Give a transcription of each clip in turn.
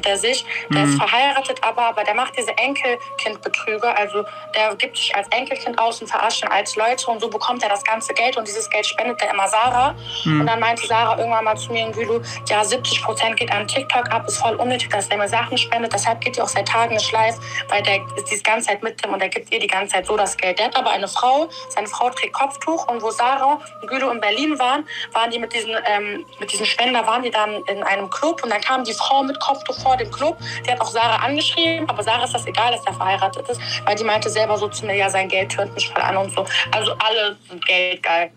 nennt er sich. Der ist verheiratet, aber, aber der macht diese Enkelkindbetrüge. Also der gibt sich als Enkelkind aus und verarscht ihn als Leute und so bekommt er das ganze Geld und dieses Geld spendet er immer Sarah. Und dann meinte Sarah irgendwann mal zu mir in Gülu, ja 70 Prozent geht an TikTok ab, ist voll unnötig, dass er mir Sachen spendet. Deshalb geht die auch seit Tagen nicht live, weil der ist die ganze Zeit mit dem und der gibt ihr die ganze Zeit so das Geld. Der hat aber eine Frau, seine Frau trägt Kopftuch und wo Sarah und Gülo in Berlin waren, waren die mit diesen, ähm, mit diesen Spender, waren die dann in einem Club und dann kam die Frau mit Kopftuch vor dem Club. Die hat auch Sarah angeschrieben, aber Sarah ist das egal, dass er verheiratet ist, weil die meinte selber so zu mir, ja, sein Geld tönt mich voll an und so. Also alle sind geldgeil.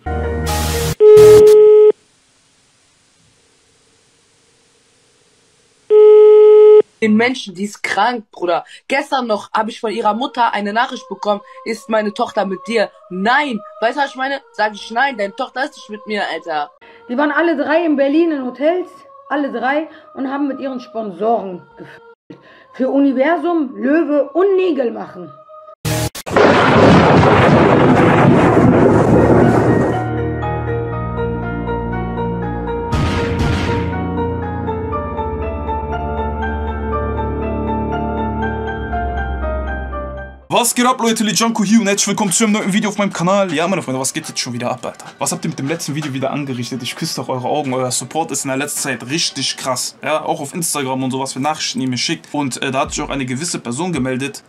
den Menschen, die ist krank, Bruder. Gestern noch habe ich von ihrer Mutter eine Nachricht bekommen, ist meine Tochter mit dir? Nein. Weißt du, was ich meine? Sag ich nein, deine Tochter ist nicht mit mir, Alter. Die waren alle drei in Berlin in Hotels, alle drei, und haben mit ihren Sponsoren gefüllt. Für Universum, Löwe und Nägel machen. Was geht ab, Leute? Lijanko hier und herzlich willkommen zu einem neuen Video auf meinem Kanal. Ja, meine Freunde, was geht jetzt schon wieder ab, Alter? Was habt ihr mit dem letzten Video wieder angerichtet? Ich küsse doch eure Augen. Euer Support ist in der letzten Zeit richtig krass. Ja, auch auf Instagram und so, was für Nachrichten ihr mir schickt. Und äh, da hat sich auch eine gewisse Person gemeldet.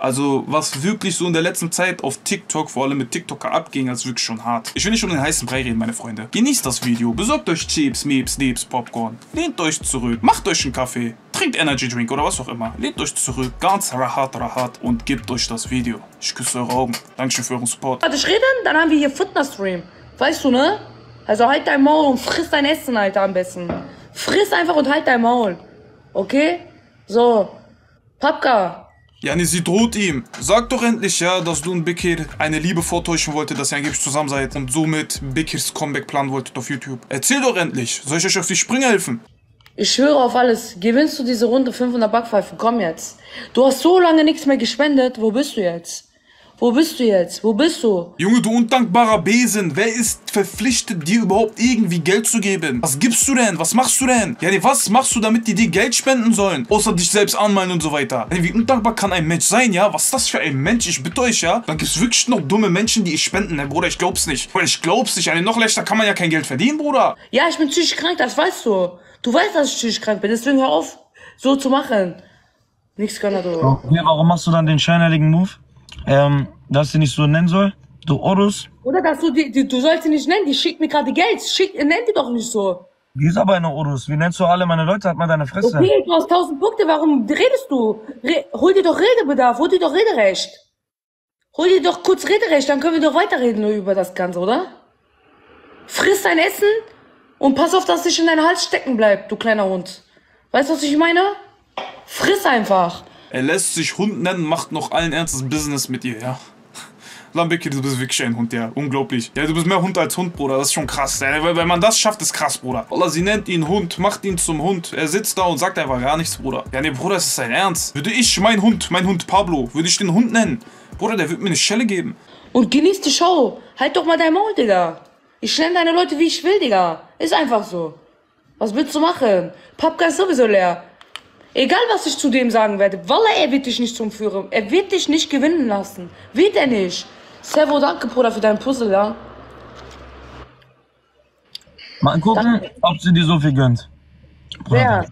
Also, was wirklich so in der letzten Zeit auf TikTok, vor allem mit TikToker abging, ist wirklich schon hart. Ich will nicht um den heißen Brei reden, meine Freunde. Genießt das Video, besorgt euch Chips, Meeps, Neeps, Popcorn. Lehnt euch zurück, macht euch einen Kaffee, trinkt Energy Drink oder was auch immer. Lehnt euch zurück, ganz rahat, rahat und gebt euch das Video. Ich küsse eure Augen. Dankeschön für euren Support. Warte, ich rede, dann haben wir hier Fitness-Stream. Weißt du, ne? Also halt dein Maul und friss dein Essen, Alter, am besten. Friss einfach und halt dein Maul. Okay? So. Papka, Jani, sie droht ihm. Sag doch endlich, ja, dass du und Bekir eine Liebe vortäuschen wollte, dass ihr angeblich zusammen seid und somit Bekirs Comeback planen wolltet auf YouTube. Erzähl doch endlich. Soll ich euch auf die Sprünge helfen? ich schwöre auf alles. Gewinnst du diese Runde 500 Backpfeifen? Komm jetzt. Du hast so lange nichts mehr gespendet. Wo bist du jetzt? Wo bist du jetzt? Wo bist du? Junge, du undankbarer Besen, wer ist verpflichtet, dir überhaupt irgendwie Geld zu geben? Was gibst du denn? Was machst du denn? Ja, nee, was machst du, damit die dir Geld spenden sollen? Außer dich selbst anmalen und so weiter. Ey, wie undankbar kann ein Mensch sein, ja? Was ist das für ein Mensch? Ich bitte euch, ja? Dann gibt's wirklich noch dumme Menschen, die ich spenden. Ne, Bruder, ich glaub's nicht. Bruder, ich glaub's nicht. Eine noch leichter kann man ja kein Geld verdienen, Bruder. Ja, ich bin psychisch krank, das weißt du. Du weißt, dass ich psychisch krank bin, deswegen hör auf, so zu machen. Nichts kann er, du. Ja, warum machst du dann den scheinheiligen Move? Ähm, dass sie nicht so nennen soll? Du Orus? Oder dass du die, die, du sollst sie nicht nennen, die schickt mir gerade Geld. Schick, nenn die doch nicht so. Die ist aber eine Orus. Wie nennst du alle meine Leute? Halt mal deine Fresse. Okay, du hast tausend Punkte, warum redest du? Re hol dir doch Redebedarf, hol dir doch Rederecht. Hol dir doch kurz Rederecht, dann können wir doch weiterreden über das Ganze, oder? Friss dein Essen und pass auf, dass es in deinen Hals stecken bleibt, du kleiner Hund. Weißt du, was ich meine? Friss einfach. Er lässt sich Hund nennen, macht noch allen Ernstes Business mit ihr, ja. Lambeki, du bist wirklich ein Hund, ja. Unglaublich. Ja, du bist mehr Hund als Hund, Bruder. Das ist schon krass. Ja, wenn man das schafft, ist krass, Bruder. Wallah, sie nennt ihn Hund, macht ihn zum Hund. Er sitzt da und sagt einfach gar nichts, Bruder. Ja, nee, Bruder, das ist sein Ernst. Würde ich, mein Hund, mein Hund Pablo, würde ich den Hund nennen. Bruder, der wird mir eine Schelle geben. Und genieß die Show. Halt doch mal dein Maul, Digga. Ich nenne deine Leute, wie ich will, Digga. Ist einfach so. Was willst du machen? Papka ist sowieso leer. Egal, was ich zu dem sagen werde. Wallah, er wird dich nicht zum Führer. Er wird dich nicht gewinnen lassen. Wird er nicht. Servo, danke, Bruder, für dein Puzzle, ja. Mal gucken, ob sie dir so viel gönnt. Wer?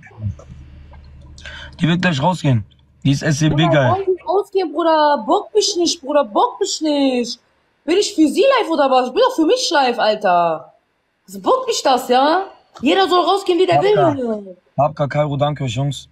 Die wird gleich rausgehen. Die ist SCB geil. Wollen die ausgehen, Bruder? Bock mich nicht, Bruder. Bock mich nicht. Bin ich für sie live oder was? Ich bin doch für mich live, Alter. Was bockt mich das, ja? Jeder soll rausgehen, wie der will, Ja. Junge. Habka, Kairo, danke euch, Jungs.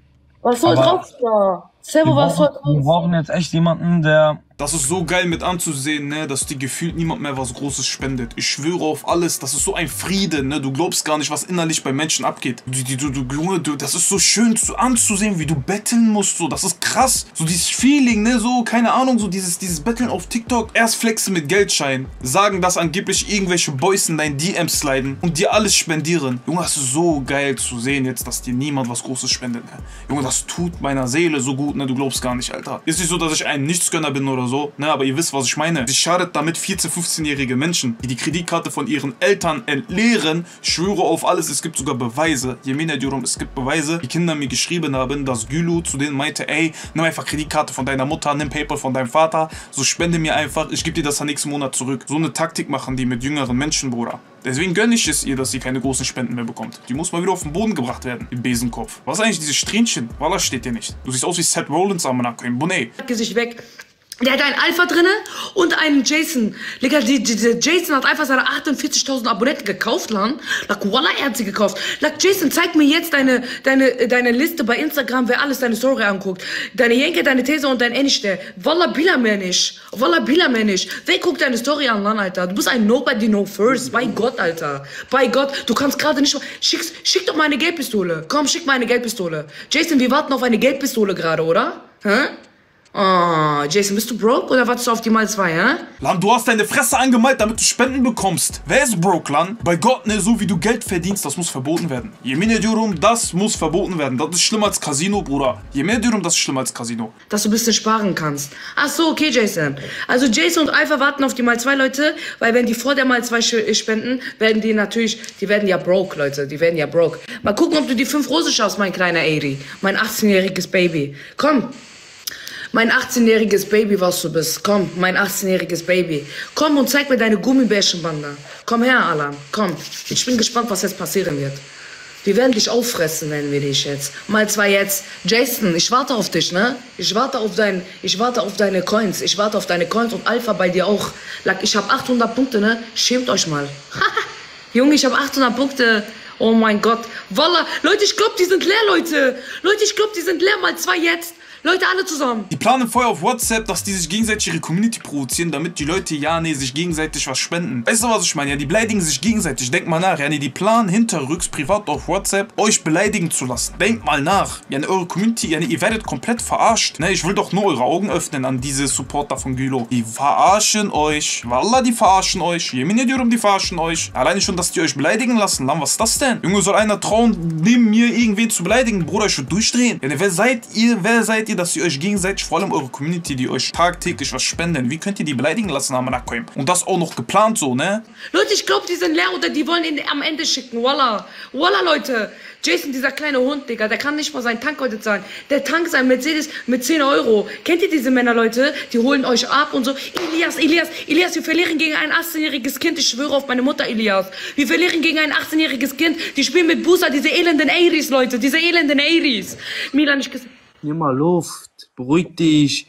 Was soll drauf da? Wir Servo, was soll brauchen, wir drauf? brauchen jetzt echt jemanden, der Das ist so geil mit anzusehen, ne, dass dir gefühlt niemand mehr was Großes spendet. Ich schwöre auf alles, das ist so ein Friede, ne, du glaubst gar nicht, was innerlich bei Menschen abgeht. Du, du, du, Junge, du, das ist so schön zu, anzusehen, wie du betteln musst, so, das ist krass. So dieses Feeling, ne, so, keine Ahnung, so dieses, dieses Betteln auf TikTok. Erst flexen mit Geldschein, sagen, dass angeblich irgendwelche Boys in dein DM sliden und dir alles spendieren. Junge, das ist so geil zu sehen jetzt, dass dir niemand was Großes spendet, ne. Junge, das tut meiner Seele so gut, ne, du glaubst gar nicht, Alter. Ist nicht so, dass ich ein Nichtsgönner bin oder oder so, ne, aber ihr wisst, was ich meine. Sie schadet damit 14-, 15-jährige Menschen, die die Kreditkarte von ihren Eltern entleeren. Ich schwöre auf alles, es gibt sogar Beweise. Jemina Durum, es gibt Beweise, die Kinder mir geschrieben haben, dass Gülu zu denen meinte, ey, nimm einfach Kreditkarte von deiner Mutter, nimm Paypal von deinem Vater, so spende mir einfach, ich gebe dir das dann nächsten Monat zurück. So eine Taktik machen die mit jüngeren Menschen, Bruder. Deswegen gönne ich es ihr, dass sie keine großen Spenden mehr bekommt. Die muss mal wieder auf den Boden gebracht werden, im Besenkopf. Was ist eigentlich dieses Strähnchen? Wallah steht dir nicht. Du siehst aus wie Seth Rollins am Nacken. Bonet. Gesicht weg. Der hat einen Alpha drinne und einen Jason. Digga, der Jason hat einfach seine 48.000 Abonnenten gekauft, Lan. Like, voila, er hat sie gekauft. Like, Jason, zeig mir jetzt deine, deine, deine Liste bei Instagram, wer alles deine Story anguckt. Deine Jenke, deine These und dein Ennichte. Voila, Bila mehr nicht. Voila, Bila mehr nicht. Wer guckt deine Story an, Lan, Alter? Du bist ein Nobody Know First. Bei Gott, Alter. Bei Gott. Du kannst gerade nicht... Schick, schick doch mal eine Geldpistole. Komm, schick mal eine Geldpistole. Jason, wir warten auf eine Geldpistole gerade, oder? Hä? Oh, Jason, bist du broke oder wartest du auf die mal zwei, hä? Lan, du hast deine Fresse angemalt, damit du Spenden bekommst. Wer ist broke, Lan? Bei Gott, ne, so wie du Geld verdienst, das muss verboten werden. Jemine Durum, das muss verboten werden. Das ist schlimmer als Casino, Bruder. Jemine Durum, das ist schlimmer als Casino. Dass du ein bisschen sparen kannst. Ach so, okay, Jason. Also Jason und Alpha warten auf die mal zwei Leute, weil wenn die vor der mal zwei sch- spenden, werden die natürlich, die werden ja broke, Leute. Die werden ja broke. Mal gucken, ob du die fünf Rose schaust, mein kleiner Eri. Mein 18-jähriges Baby. Komm. Mein 18-jähriges Baby, was du bist. Komm, mein 18-jähriges Baby. Komm und zeig mir deine Gummibärchenbande. Komm her, Alan. Komm. Ich bin gespannt, was jetzt passieren wird. Wir werden dich auffressen, nennen wir dich jetzt. Mal zwei jetzt. Jason, ich warte auf dich, ne? Ich warte auf dein, ich warte auf deine Coins. Ich warte auf deine Coins und Alpha bei dir auch. Ich habe 800 Punkte, ne? Schämt euch mal. Junge, ich habe 800 Punkte. Oh mein Gott. Walla. Leute, ich glaube, die sind leer, Leute. Leute, ich glaube, die sind leer. Mal zwei jetzt. Leute, alle zusammen. Die planen vorher auf WhatsApp, dass die sich gegenseitig ihre Community provozieren, damit die Leute, ja, nee, sich gegenseitig was spenden. Weißt du, was ich meine? Ja, die beleidigen sich gegenseitig. Denk mal nach. Ja, nee, die planen hinterrücks privat auf WhatsApp, euch beleidigen zu lassen. Denkt mal nach. Ja, nee, eure Community, ja, nee, ihr werdet komplett verarscht. Ne, ich will doch nur eure Augen öffnen an diese Supporter von Gylo. Die verarschen euch. Wallah, die verarschen euch. Jemin Yedirum, die verarschen euch. Alleine schon, dass die euch beleidigen lassen. Lan, was ist das denn? Junge, soll einer trauen, neben mir irgendwen zu beleidigen? Bruder, ich würde durchdrehen. Ja, nee, wer seid ihr? Wer seid ihr, dass ihr euch gegenseitig, vor allem eure Community, die euch tagtäglich was spenden, wie könnt ihr die beleidigen lassen, Amanakoim? Und das auch noch geplant so, ne? Leute, ich glaube, die sind leer oder die wollen ihn am Ende schicken. Walla. Walla, Leute. Jason, dieser kleine Hund, Digga, der kann nicht mal seinen Tank heute zahlen. Der Tank sein Mercedes mit 10 Euro. Kennt ihr diese Männer, Leute? Die holen euch ab und so. Elias, Elias, Elias, wir verlieren gegen ein 18-jähriges Kind. Ich schwöre auf meine Mutter, Elias. Wir verlieren gegen ein 18-jähriges Kind. Die spielen mit Busa, diese elenden Airis, Leute. Diese elenden Airis. Milan, ich gesagt. Nimm mal Luft, beruhig dich.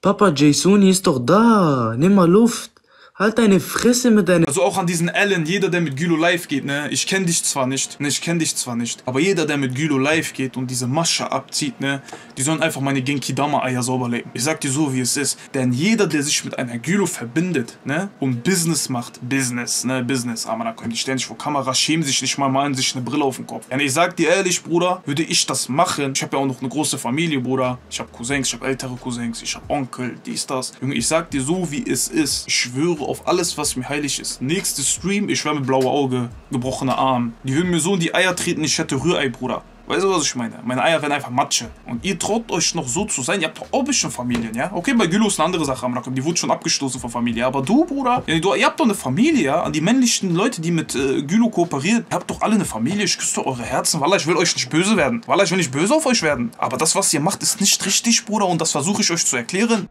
Papa Jasoni ist doch da. Nimm mal Luft. Halt deine Fresse mit deiner. Also auch an diesen Allen, jeder, der mit Gylo live geht, ne? Ich kenne dich zwar nicht, ne? Ich kenne dich zwar nicht. Aber jeder, der mit Gylo live geht und diese Masche abzieht, ne? Die sollen einfach meine Genki Dama Eier sauber legen. Ich sag dir so, wie es ist. Denn jeder, der sich mit einer Gylo verbindet, ne? Und Business macht, Business, ne? Business. Aber da können die ständig vor Kamera schämen sich nicht mal, malen sich eine Brille auf den Kopf. Ja, ich sag dir ehrlich, Bruder, würde ich das machen. Ich habe ja auch noch eine große Familie, Bruder. Ich habe Cousins, ich habe ältere Cousins, ich habe Onkel, dies, das. Junge, ich sag dir so, wie es ist. Ich schwöre auf alles, was mir heilig ist. Nächste Stream, ich schwöre mit blauer Auge, gebrochener Arm. Die würden mir so in die Eier treten, ich hätte Rührei, Bruder. Weißt du, was ich meine? Meine Eier werden einfach Matsche. Und ihr traut euch noch so zu sein. Ihr habt doch auch bisschen Familien, ja? Okay, bei Gülo ist eine andere Sache am Rakum. Die wurde schon abgestoßen von Familie. Aber du, Bruder, ja, du, ihr habt doch eine Familie, ja? An die männlichen Leute, die mit äh, Gülo kooperieren. Ihr habt doch alle eine Familie. Ich küsse eure Herzen. Wallah, ich will euch nicht böse werden. Wallah, ich will nicht böse auf euch werden. Aber das, was ihr macht, ist nicht richtig, Bruder. Und das versuche ich euch zu erklären.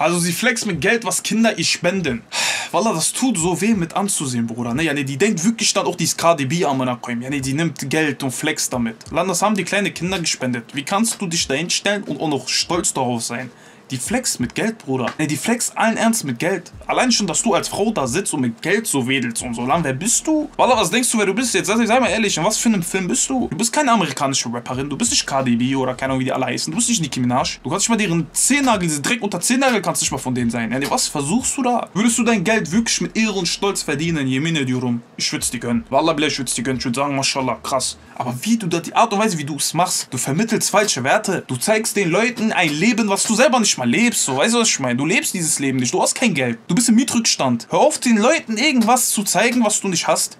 Also sie flex mit Geld, was Kinder ihr spenden. Wallah, das tut so weh mit anzusehen, Bruder. Ne, ja, ne, die denkt wirklich dann auch die KDB am. Ja, ne, die nimmt Geld und flex damit. Lan, das haben die kleine Kinder gespendet. Wie kannst du dich dahin stellen und auch noch stolz darauf sein? Die flex mit Geld, Bruder. Ne, die flex allen Ernst mit Geld. Allein schon, dass du als Frau da sitzt und mit Geld so wedelst und so. Lan, wer bist du? Wallah, was denkst du, wer du bist jetzt? Sag, sag mal ehrlich, in was für einem Film bist du? Du bist keine amerikanische Rapperin. Du bist nicht KDB oder keine Ahnung, wie die alle heißen. Du bist nicht Nicki Minaj. Du kannst nicht mal deren Zehennagel, diese Dreck unter Zehennagel kannst nicht mal von denen sein. Ne, was versuchst du da? Würdest du dein Geld wirklich mit Ehre und Stolz verdienen? Jemine Durum. Ich würd's dir gönnen. Wallah, ich würd's dir gönnen. Ich würd sagen, Mashallah, krass. Aber wie du da, die Art und Weise, wie du es machst, du vermittelst falsche Werte. Du zeigst den Leuten ein Leben, was du selber nicht mal lebst, so, weißt du, was ich meine? Du lebst dieses Leben nicht, du hast kein Geld, du bist im Mietrückstand. Hör auf, den Leuten irgendwas zu zeigen, was du nicht hast.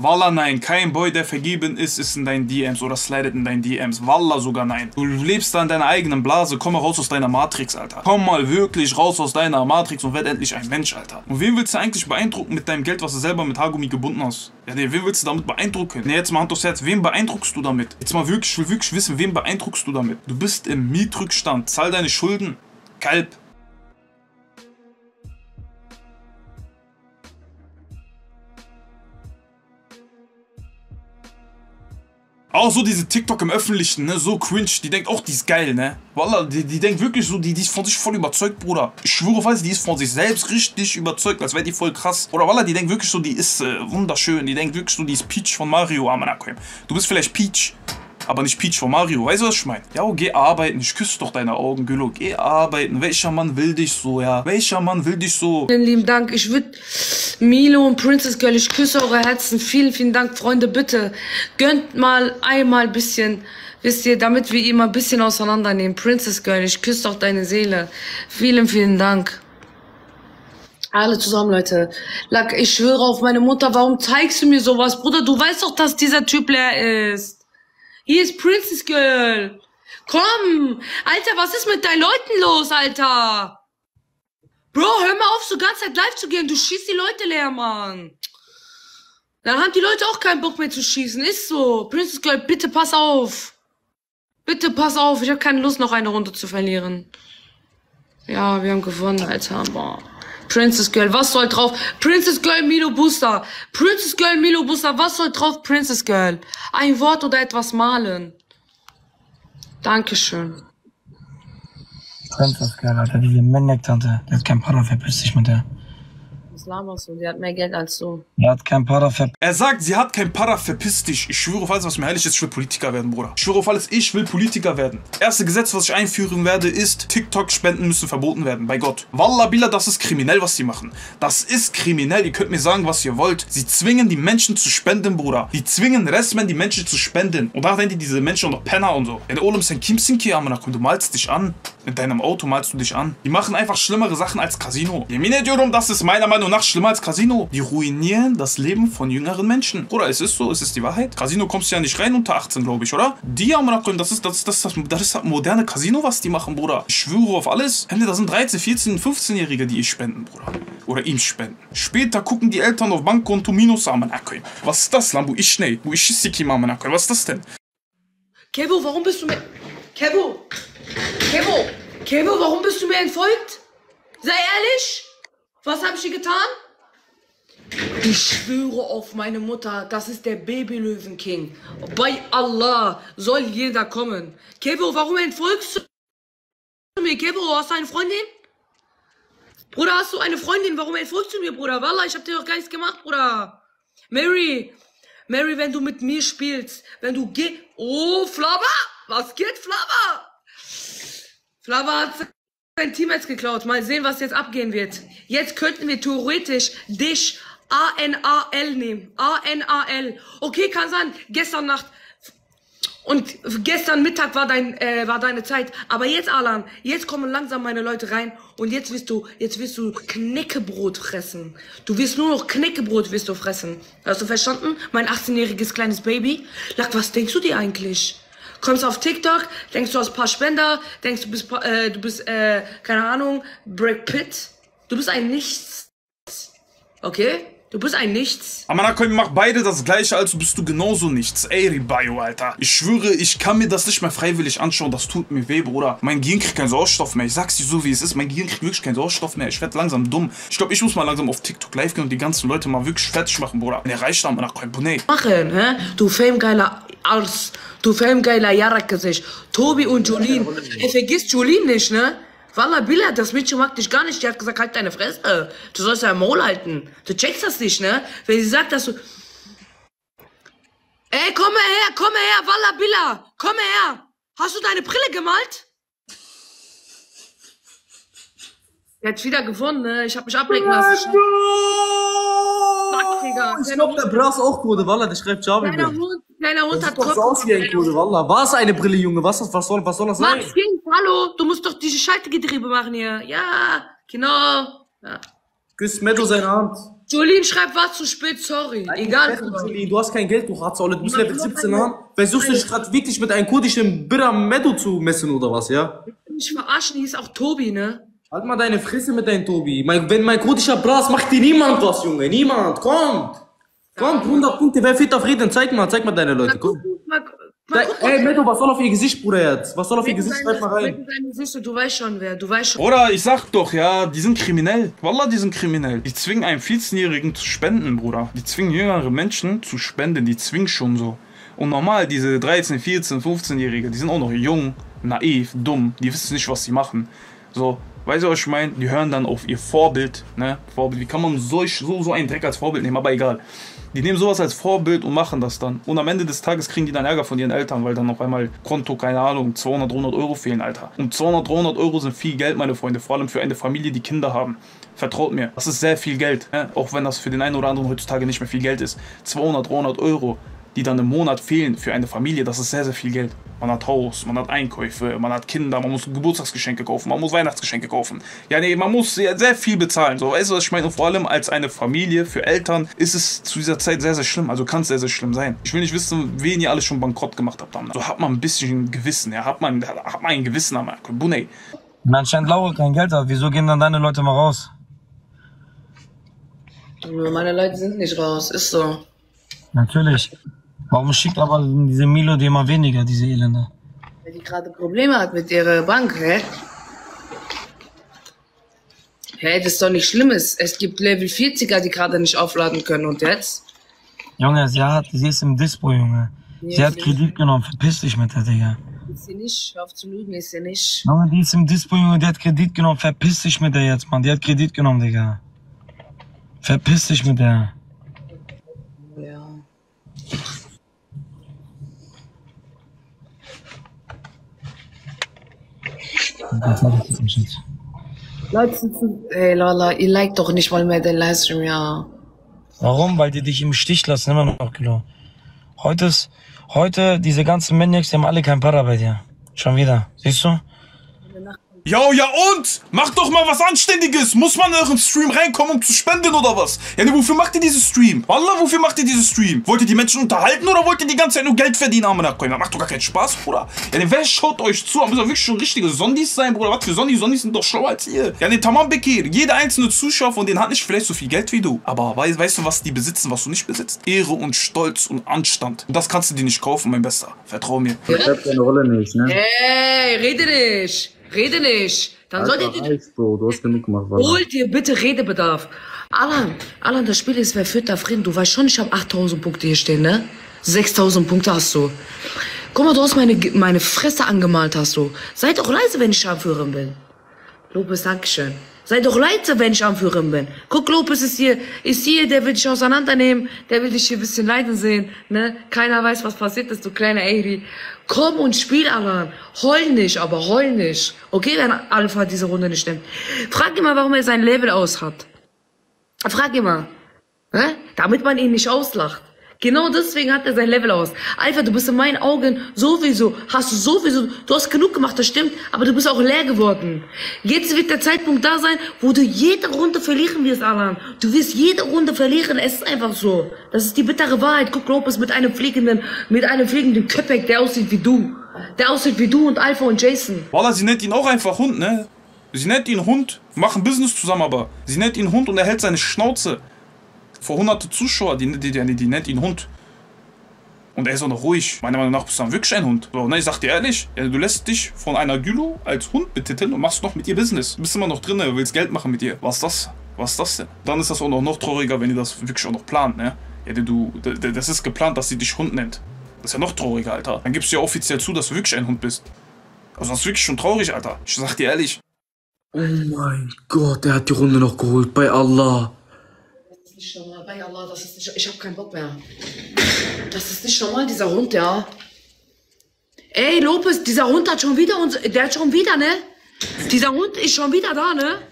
Walla nein, kein Boy, der vergeben ist, ist in deinen DMs oder slidet in deinen DMs. Walla sogar nein. Du lebst da in deiner eigenen Blase, komm mal raus aus deiner Matrix, Alter. Komm mal wirklich raus aus deiner Matrix und werd endlich ein Mensch, Alter. Und wen willst du eigentlich beeindrucken mit deinem Geld, was du selber mit Hagumi gebunden hast? Ja, nee, wen willst du damit beeindrucken? Nee, jetzt mal Hand aufs Herz, wen beeindruckst du damit? Jetzt mal wirklich, ich will wirklich wissen, wen beeindruckst du damit? Du bist im Mietrückstand, zahl deine Schulden. Kalb. Auch so diese TikTok im Öffentlichen, ne, so cringe, die denkt auch, die ist geil, ne? Wallah, die, die denkt wirklich so, die, die ist von sich voll überzeugt, Bruder. Ich schwöre, weiß, die ist von sich selbst richtig überzeugt, als wäre die voll krass. Oder Wallah, die denkt wirklich so, die ist äh, wunderschön, die denkt wirklich so, die ist Peach von Mario, Amanakoim. Du bist vielleicht Peach, aber nicht Peach von Mario. Weißt du, was ich meine? Ja, oh, geh arbeiten. Ich küsse doch deine Augen, Gülo. Geh arbeiten. Welcher Mann will dich so, ja? Welcher Mann will dich so? Vielen lieben Dank. Ich würde Milo und Princess Girl, ich küsse eure Herzen. Vielen, vielen Dank, Freunde. Bitte gönnt mal einmal ein bisschen, wisst ihr, damit wir immer ein bisschen auseinandernehmen. Princess Girl, ich küsse doch deine Seele. Vielen, vielen Dank. Alle zusammen, Leute. Lack, ich schwöre auf meine Mutter, warum zeigst du mir sowas? Bruder, du weißt doch, dass dieser Typ leer ist. Hier ist Princess Girl. Komm. Alter, was ist mit deinen Leuten los, Alter? Bro, hör mal auf, so ganze Zeit live zu gehen. Du schießt die Leute leer, Mann. Dann haben die Leute auch keinen Bock mehr zu schießen. Ist so. Princess Girl, bitte pass auf. Bitte pass auf. Ich habe keine Lust, noch eine Runde zu verlieren. Ja, wir haben gewonnen, Alter. Boah. Princess Girl, was soll drauf? Princess Girl Milo Booster. Princess Girl Milo Booster, was soll drauf? Princess Girl. Ein Wort oder etwas malen. Dankeschön. Princess Girl, Alter, diese Mendek-Tante. Die hat kein Para, verpiss dich mit der. Laberst du? Die hat mehr Geld als du. Die hat kein Para, verpiss Er sagt, sie hat kein Para, verpiss dich. Ich schwöre auf alles, was mir heilig ist, ich will Politiker werden, Bruder. Ich schwöre auf alles, ich will Politiker werden. Erste Gesetz, was ich einführen werde, ist, TikTok-Spenden müssen verboten werden, bei Gott. Wallah, Billah, das ist kriminell, was sie machen. Das ist kriminell, ihr könnt mir sagen, was ihr wollt. Sie zwingen die Menschen zu spenden, Bruder. Die zwingen Restmen, die Menschen zu spenden. Und da nennt ihr diese Menschen auch noch Penner und so. In Olem sein Kim Sinki, komm, du malst dich an. Mit deinem Auto malst du dich an. Die machen einfach schlimmere Sachen als Casino. Yemine Diorum, das ist meiner Meinung nach schlimmer als Casino. Die ruinieren das Leben von jüngeren Menschen. Oder es ist so, es ist die Wahrheit. Casino kommst du ja nicht rein unter 18, glaube ich, oder? Die haben das ist das, das, das, das ist das moderne Casino, was die machen, Bruder. Ich schwöre auf alles. Ende, das sind 13, 14, 15-Jährige, die ich spenden, Bruder. Oder ihm spenden. Später gucken die Eltern auf Bankkonto minus Amanakoy. Was ist das, Lambu? Ich schnell. Wo ich. Was ist das denn? Kevo, warum bist du mir... Kevo! Kevo! Kevo, warum bist du mir entfolgt? Sei ehrlich! Was habe ich dir getan? Ich schwöre auf meine Mutter, das ist der Babylöwen-King. Bei Allah soll jeder kommen. Kevo, warum entfolgst du mir? Kevo, hast du eine Freundin? Bruder, hast du eine Freundin? Warum entfolgst du mir, Bruder? Wallah, ich hab dir doch gar nichts gemacht, Bruder. Mary, Mary, wenn du mit mir spielst, wenn du geh... Oh, Flabber! Was geht, Flabber? Flabber hat sein Teammates geklaut. Mal sehen, was jetzt abgehen wird. Jetzt könnten wir theoretisch dich A-N-A-L nehmen. A-N-A-L. Okay, kann sein, gestern Nacht und gestern Mittag war dein äh, war deine Zeit, aber jetzt Alan, jetzt kommen langsam meine Leute rein und jetzt wirst du jetzt wirst du Knäckebrot fressen. Du wirst nur noch Knäckebrot wirst du fressen. Hast du verstanden? Mein 18-jähriges kleines Baby. Lack, was denkst du dir eigentlich? Kommst auf TikTok, denkst du hast ein paar Spender, denkst du bist äh, du bist äh, keine Ahnung, Brad Pitt. Du bist ein Nichts. Okay? Du bist ein Nichts. Amanakoy macht beide das gleiche, also bist du genauso nichts. Ey, Ribayo, Alter. Ich schwöre, ich kann mir das nicht mehr freiwillig anschauen. Das tut mir weh, Bruder. Mein Gehirn kriegt keinen Sauerstoff mehr. Ich sag's dir so, wie es ist. Mein Gehirn kriegt wirklich keinen Sauerstoff mehr. Ich werd langsam dumm. Ich glaube, ich muss mal langsam auf TikTok live gehen und die ganzen Leute mal wirklich fertig machen, Bruder. Der reicht da, Amanakoy. Buney. Machen, hä? Du famegeiler Ars. Du famegeiler Jarak-Gesicht. Tobi und Julien. Ey, vergiss Julien nicht, ne? Wallah, Billah, das Mädchen mag dich gar nicht. Die hat gesagt, halt deine Fresse. Du sollst ja Maul halten. Du checkst das nicht, ne? Wenn sie sagt, dass du... Ey, komm mal her, komm mal her, Wallah, Billah. Komm mal her. Hast du deine Brille gemalt? Der hat wieder gewonnen, ne? Ich hab mich ablenken lassen. Fuck, Digga. Ich glaube, der Brass auch Code, Wallah, der schreibt Javi. Kleiner Hund, kleiner doch so aus wie ein Code, Wallah. Was eine Brille, Junge? Was, was, soll, was soll das sein? Max, Kind, hallo, du musst doch diese Schaltegetriebe machen hier. Ja, genau. Ja. Küsst Meadow seine Hand. Jolene schreibt was zu spät, sorry. Egal. Juli, Du hast kein Geld, du Ratzaule. Du bist Level 17 haben. Versuchst du dich gerade wirklich mit einem kurdischen Birra Meadow zu messen oder was, ja? Mich verarschen, die ist auch Tobi, ne? Halt mal deine Fresse mit deinem Tobi. Mein, wenn mein kurdischer Brass macht dir niemand was, Junge. Niemand. Kommt. Kommt, 100 Punkte. Wer fehlt auf Reden? Zeig mal, zeig mal deine Leute. Komm. Mal, mal gucken. Ey, Meadow, was soll auf ihr Gesicht, Bruder, jetzt? Was soll auf ihr Gesicht? Schreib mal rein. Deine Süße, du weißt schon wer, du weißt schon. Oder ich sag doch, ja, die sind kriminell. Wallah, die sind kriminell. Die zwingen einen 14-Jährigen zu spenden, Bruder. Die zwingen jüngere Menschen zu spenden. Die zwingen schon so. Und normal, diese 13, 14, 15-Jährige, die sind auch noch jung, naiv, dumm. Die wissen nicht, was sie machen. So, weißt du, was ich meine? Die hören dann auf ihr Vorbild, ne? Vorbild. Wie kann man solch, so, so einen Dreck als Vorbild nehmen? Aber egal. Die nehmen sowas als Vorbild und machen das dann. Und am Ende des Tages kriegen die dann Ärger von ihren Eltern, weil dann auf einmal Konto, keine Ahnung, 200, 300 Euro fehlen, Alter. Und 200, 300 Euro sind viel Geld, meine Freunde. Vor allem für eine Familie, die Kinder haben. Vertraut mir, das ist sehr viel Geld. Ne? Auch wenn das für den einen oder anderen heutzutage nicht mehr viel Geld ist. 200, 300 Euro, die dann im Monat fehlen für eine Familie, das ist sehr, sehr viel Geld. Man hat Haus, man hat Einkäufe, man hat Kinder, man muss Geburtstagsgeschenke kaufen, man muss Weihnachtsgeschenke kaufen. Ja, nee, man muss sehr, sehr viel bezahlen. So, weißt du, was ich meine? Und vor allem als eine Familie für Eltern ist es zu dieser Zeit sehr, sehr schlimm. Also kann es sehr, sehr schlimm sein. Ich will nicht wissen, wen ihr alles schon bankrott gemacht habt. Dann. So hat man ein bisschen Gewissen, ja, hat man, hat man ein Gewissen am Buney. Und anscheinend Laura kein Geld hat. Wieso gehen dann deine Leute mal raus? Meine Leute sind nicht raus, ist so. Natürlich. Warum schickt aber diese Milo dir mal weniger, diese Elende? Weil die gerade Probleme hat mit ihrer Bank, hä? Hä, das ist doch nicht Schlimmes. Es gibt Level 40er, die gerade nicht aufladen können. Und jetzt? Junge, sie hat, sie ist im Dispo, Junge. Sie hat Kredit genommen, verpiss dich mit der, Digga. Ist sie nicht. Hör auf zu lügen, ist sie nicht. Junge, die ist im Dispo, Junge, die hat Kredit genommen, verpiss dich mit der jetzt, Mann. Die hat Kredit genommen, Digga. Verpiss dich mit der. Ja. Das hab ich jetzt nicht jetzt. Leute sitzen. Ey, Lala, ihr liked doch nicht mal mehr den Livestream, ja. Warum? Weil die dich im Stich lassen, immer noch, Kilo. Heute ist, heute, diese ganzen Maniacs, die haben alle kein Para bei dir. Schon wieder. Siehst du? Jo, ja und? Macht doch mal was Anständiges. Muss man in euren Stream reinkommen, um zu spenden oder was? Ja, ne, wofür macht ihr diesen Stream? Wallah, wofür macht ihr diesen Stream? Wollt ihr die Menschen unterhalten oder wollt ihr die ganze Zeit nur Geld verdienen? Das macht doch gar keinen Spaß, Bruder. Ja, ne, wer schaut euch zu? Aber müssen doch wirklich schon richtige Sondis sein, Bruder. Was für Sondis? Sondis sind doch schlauer als ihr. Ja, ne, Tamam Bekir. Jeder einzelne Zuschauer von denen hat nicht vielleicht so viel Geld wie du. Aber weißt, weißt du, was die besitzen, was du nicht besitzt? Ehre und Stolz und Anstand. Und das kannst du dir nicht kaufen, mein Bester. Vertrau mir. Ich hab deine Rolle nicht, ne? Ey, rede nicht. Rede nicht. Dann solltet ihr. Bro, du hast genug gemacht. Holt dir bitte Redebedarf. Alan, Alan, das Spiel ist wer führt da drin. Du weißt schon, ich habe 8000 Punkte hier stehen, ne? 6000 Punkte hast du. Guck mal, du hast meine, meine Fresse angemalt, hast du. Sei doch leise, wenn ich Anführerin bin. Lopez, Dankeschön. Sei doch leise, wenn ich Anführerin bin. Guck, Lopez ist hier, ist hier, der will dich auseinandernehmen, der will dich hier ein bisschen leiden sehen, ne? Keiner weiß, was passiert ist, du kleiner Eri. Komm und spiel, Alan. Heul nicht, aber heul nicht. Okay, wenn Alpha diese Runde nicht nimmt. Frag ihn mal, warum er sein Level aus hat. Frag ihn mal. Hä? Damit man ihn nicht auslacht. Genau deswegen hat er sein Level aus. Alpha, du bist in meinen Augen sowieso, hast du sowieso, du hast genug gemacht, das stimmt, aber du bist auch leer geworden. Jetzt wird der Zeitpunkt da sein, wo du jede Runde verlieren wirst, Alan. Du wirst jede Runde verlieren, es ist einfach so. Das ist die bittere Wahrheit. Guck, Lopez mit einem fliegenden, mit einem fliegenden Köpek, der aussieht wie du. Der aussieht wie du und Alpha und Jason. Wallah, sie nennt ihn auch einfach Hund, ne? Sie nennt ihn Hund, machen Business zusammen, aber sie nennt ihn Hund und er hält seine Schnauze. Vor hunderte Zuschauer, die, die, die, die nennt ihn Hund. Und er ist auch noch ruhig. Meiner Meinung nach bist du dann wirklich ein Hund. So, ne, ich sag dir ehrlich, ja, du lässt dich von einer Gylo als Hund betiteln und machst noch mit ihr Business. Du bist immer noch drin, du willst Geld machen mit ihr. Was ist das? Was ist das denn? Dann ist das auch noch, noch trauriger, wenn ihr das wirklich auch noch plant, ne? Ja, du, das ist geplant, dass sie dich Hund nennt. Das ist ja noch trauriger, Alter. Dann gibst du ja offiziell zu, dass du wirklich ein Hund bist. Also das ist wirklich schon traurig, Alter. Ich sag dir ehrlich. Oh mein Gott, der hat die Runde noch geholt. Bei Allah. Bei Allah, das ist nicht, ich hab keinen Bock mehr. Das ist nicht normal, dieser Hund, ja. Ey, Lopez, dieser Hund hat schon wieder uns, der hat schon wieder, ne? Dieser Hund ist schon wieder da, ne?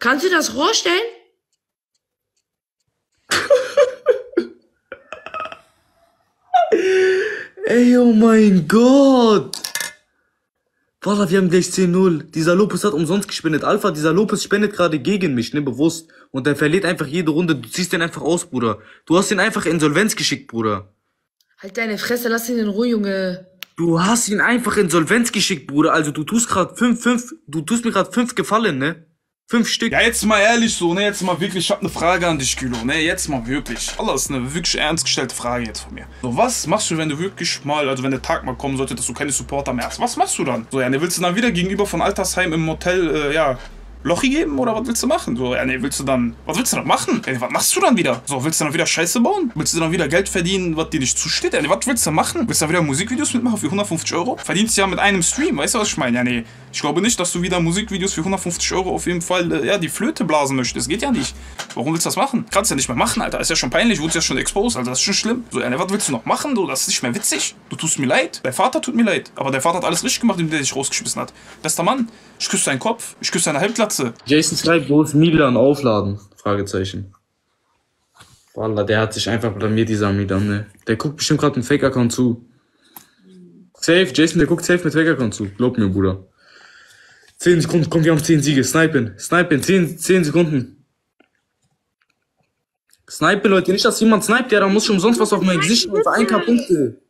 Kannst du das vorstellen? Ey, oh mein Gott! Wallah, wir haben gleich 10-0. Dieser Lopez hat umsonst gespendet. Alpha, dieser Lopez spendet gerade gegen mich, ne, bewusst. Und der verliert einfach jede Runde. Du ziehst den einfach aus, Bruder. Du hast ihn einfach Insolvenz geschickt, Bruder. Halt deine Fresse, lass ihn in Ruhe, Junge. Du hast ihn einfach Insolvenz geschickt, Bruder. Also du tust grad fünf, fünf, du tust mir grad fünf Gefallen, ne? Fünf Stück. Ja, jetzt mal ehrlich so, ne, jetzt mal wirklich, ich hab ne Frage an dich, Kilo, ne, jetzt mal wirklich. Allah, ist eine wirklich ernst gestellte Frage jetzt von mir. So, was machst du, wenn du wirklich mal, also wenn der Tag mal kommen sollte, dass du keine Supporter mehr hast? Was machst du dann? So, ja, ne, willst du dann wieder gegenüber von Altersheim im Hotel, äh, ja, Lochi geben oder was willst du machen? So, ja, nee, willst du dann, was willst du dann machen? Ey, was machst du dann wieder? So, willst du dann wieder Scheiße bauen? Willst du dann wieder Geld verdienen, was dir nicht zusteht? Nee, was willst du machen? Willst du dann wieder Musikvideos mitmachen für 150 Euro? Verdienst ja mit einem Stream, weißt du, was ich meine? Ja, nee, ich glaube nicht, dass du wieder Musikvideos für 150 Euro auf jeden Fall, äh, ja, die Flöte blasen möchtest. Geht ja nicht. Warum willst du das machen? Kannst ja nicht mehr machen, Alter. Ist ja schon peinlich, wurdest ja schon exposed, Alter. Das ist schon schlimm. So, nee, was willst du noch machen? Du, das ist nicht mehr witzig. Du tust mir leid. Dein Vater tut mir leid. Aber dein Vater hat alles richtig gemacht, indem der dich rausgeschmissen hat. Bester Mann, ich küsse deinen Kopf, ich küsse deine Halbglatze. Jason schreibt, wo ist Milan aufladen? Fragezeichen. Wallah, der hat sich einfach blamiert, dieser Milan, ne? Der guckt bestimmt gerade einen Fake-Account zu. Safe, Jason, der guckt safe mit Fake-Account zu. Glaub mir, Bruder. 10 Sekunden, komm, wir haben 10 Siege. Snipen, snipen, 10, 10 Sekunden. Snipen, Leute, nicht, dass jemand sniped, ja, da muss ich umsonst was auf mein Gesicht machen für 1k Punkte.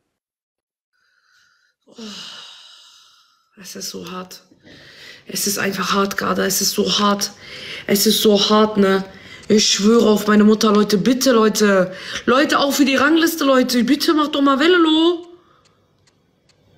Es ist so hart. Es ist einfach hart, gerade. Es ist so hart. Es ist so hart, ne? Ich schwöre auf meine Mutter, Leute. Bitte, Leute. Leute, auch für die Rangliste, Leute. Bitte macht doch mal Welle, lo.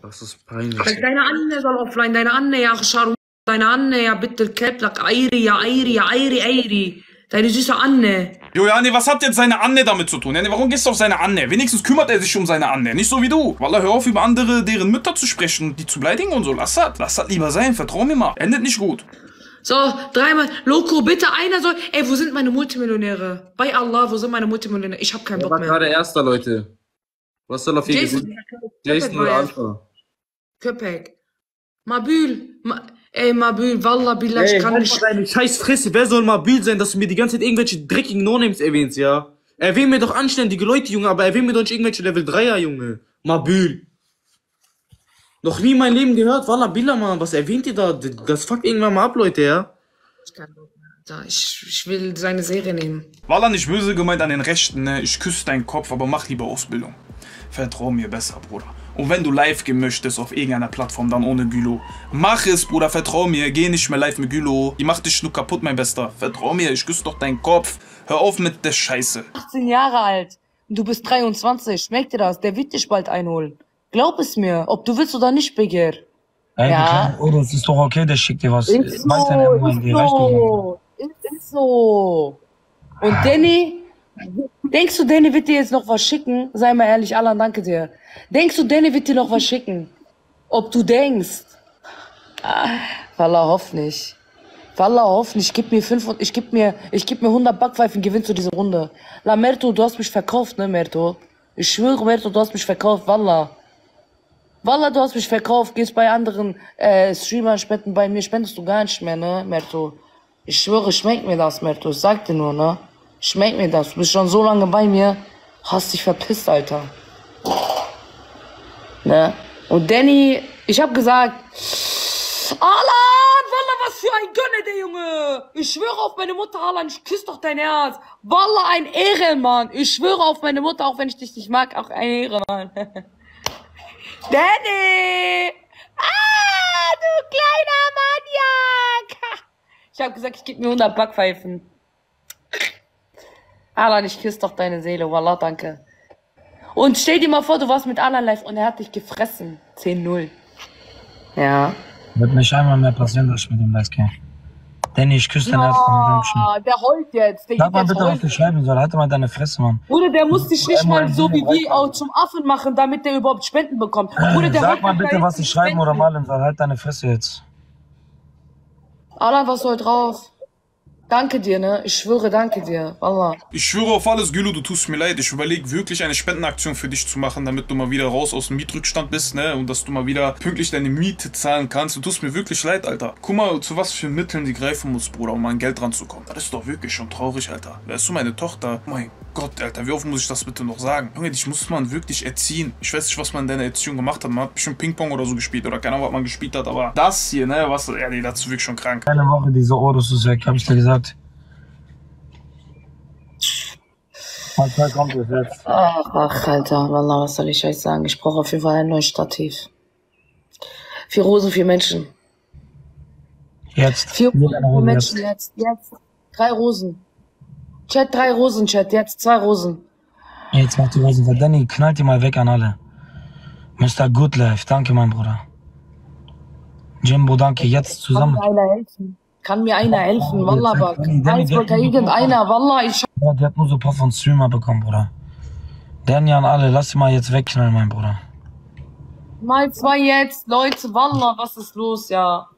Das ist peinlich. Deine Anne soll offline. Deine Anne, ja, Sharon. Deine Anne, ja, bitte, Keplak. Airi, ja, Airi, ja, Airi, Airi. Deine süße Anne. Jo, ja, nee, was hat jetzt seine Anne damit zu tun? Ja, nee, warum gehst du auf seine Anne? Wenigstens kümmert er sich um seine Anne, nicht so wie du. Wallah, hör auf, über andere, deren Mütter zu sprechen und die zu beleidigen und so. Lass das. Lass das lieber sein, vertrau mir mal. Endet nicht gut. So, dreimal. Loco, bitte einer soll. Ey, wo sind meine Multimillionäre? Bei Allah, wo sind meine Multimillionäre? Ich hab keinen Bock war mehr. gerade Erster, Leute. Was soll auf jeden Fall? Jason oder Alpha? Köpek. Mabül. Ma Ey, Mabül, Wallah, Billah, ich kann halt nicht. deine scheiß Fresse. Wer soll Mabil sein, dass du mir die ganze Zeit irgendwelche dreckigen No-Names erwähnst, ja? Erwähn mir doch anständige Leute, Junge, aber erwähn mir doch nicht irgendwelche Level 3er, Junge. Mabil. Noch nie in meinem Leben gehört, Wallah, Billah, Mann. Was erwähnt ihr da? Das fuckt irgendwann mal ab, Leute, ja? Ich, kann mehr, Alter. ich, ich will seine Serie nehmen. Wallah, nicht böse gemeint an den Rechten, ne? Ich küsse deinen Kopf, aber mach lieber Ausbildung. Vertrau mir besser, Bruder. Und wenn du live gehen möchtest auf irgendeiner Plattform, dann ohne Gülo. Mach es, Bruder, vertrau mir. Geh nicht mehr live mit Gülo. Die macht dich nur kaputt, mein Bester. Vertrau mir, ich küsse doch deinen Kopf. Hör auf mit der Scheiße. 18 Jahre alt. Und du bist 23. Schmeckt dir das? Der wird dich bald einholen. Glaub es mir, ob du willst oder nicht, Begehr. Ey, Ja. ja. das ist doch okay, der schickt dir was. Ist so, ist so. Ist, ist so. Und Danny, denkst du, Danny wird dir jetzt noch was schicken? Sei mal ehrlich, Alan, danke dir. Denkst du, Danny wird dir noch was schicken? Ob du denkst? Ah, Wallah, hoff nicht. Wallah, hoff nicht. Ich geb mir fünf, mir, ich mir 100 Backpfeifen, gewinnst du diese Runde. La Merto, du hast mich verkauft, ne, Merto? Ich schwöre, Merto, du hast mich verkauft, Wallah. Wallah, du hast mich verkauft, gehst bei anderen äh, Streamern spenden, bei mir spendest du gar nicht mehr, ne, Merto? Ich schwöre, schmeckt mir das, Merto. Ich sag dir nur, ne? Schmeckt mir das. Du bist schon so lange bei mir, hast dich verpisst, Alter. Ne? Und Danny, ich hab gesagt, Alan, Wallah, was für ein Gönner, der Junge. Ich schwöre auf meine Mutter, Alan, ich küsse doch dein Herz. Wallah, ein Ehrenmann. Ich schwöre auf meine Mutter, auch wenn ich dich nicht mag, auch ein Ehrenmann. Danny! Ah, du kleiner Maniak! Ich hab gesagt, ich geb mir 100 Backpfeifen. Alan, ich küsse doch deine Seele. Wallah, danke. Und stell dir mal vor, du warst mit Alan live und er hat dich gefressen. 10-0. Ja. Wird nicht einmal mehr passieren, dass ich mit ihm live gehe. Danny, ich küsse dein Herz. Ah, der heult jetzt. Der Sag mal bitte, was ich schreiben soll. Halt mal deine Fresse, Mann. Bruder, der muss dich nicht mal so wie die wir auch zum Affen machen, damit der überhaupt Spenden bekommt. Bruder, der Sag mal bitte, was ich schreiben oder malen soll. Halt deine Fresse jetzt. Alan, was soll drauf? Danke dir, ne? Ich schwöre, danke dir. Wallah. Ich schwöre auf alles, Gülo, du tust mir leid. Ich überlege wirklich eine Spendenaktion für dich zu machen, damit du mal wieder raus aus dem Mietrückstand bist, ne? Und dass du mal wieder pünktlich deine Miete zahlen kannst. Du tust mir wirklich leid, Alter. Guck mal, zu was für Mitteln die greifen muss, Bruder, um an Geld ranzukommen. Das ist doch wirklich schon traurig, Alter. Wärst du meine Tochter? Mein Gott, Alter, wie oft muss ich das bitte noch sagen? Junge, dich muss man wirklich erziehen. Ich weiß nicht, was man in deiner Erziehung gemacht hat. Man hat bestimmt Ping-Pong oder so gespielt oder keine Ahnung, was man gespielt hat, aber das hier, ne? Was, ja, nee, das ist wirklich schon krank. Eine Woche, diese Ohrus ist weg, hab ich dir gesagt. Manchmal kommt es jetzt. Ach, ach, Alter, Wallah, was soll ich euch sagen? Ich brauche auf jeden Fall ein neues Stativ. Vier Rosen, vier Menschen. Jetzt. Vier Rosen, Menschen, jetzt. jetzt. Drei Rosen. Chat, drei Rosen, Chat, jetzt zwei Rosen. Jetzt macht die Rose weg. Danny, knallt die mal weg an alle. Mr. Good Life, danke, mein Bruder. Jimbo, danke. Jetzt Kann zusammen. mir einer helfen? Kann mir einer helfen? Wallah, wollte Danny, irgendeiner. Wallah, ich Bruder, die hat nur so ein paar von Streamer bekommen, Bruder. An alle, lass sie mal jetzt wegknallen, mein Bruder. mal zwei jetzt. Leute, Wallah, was ist los, ja?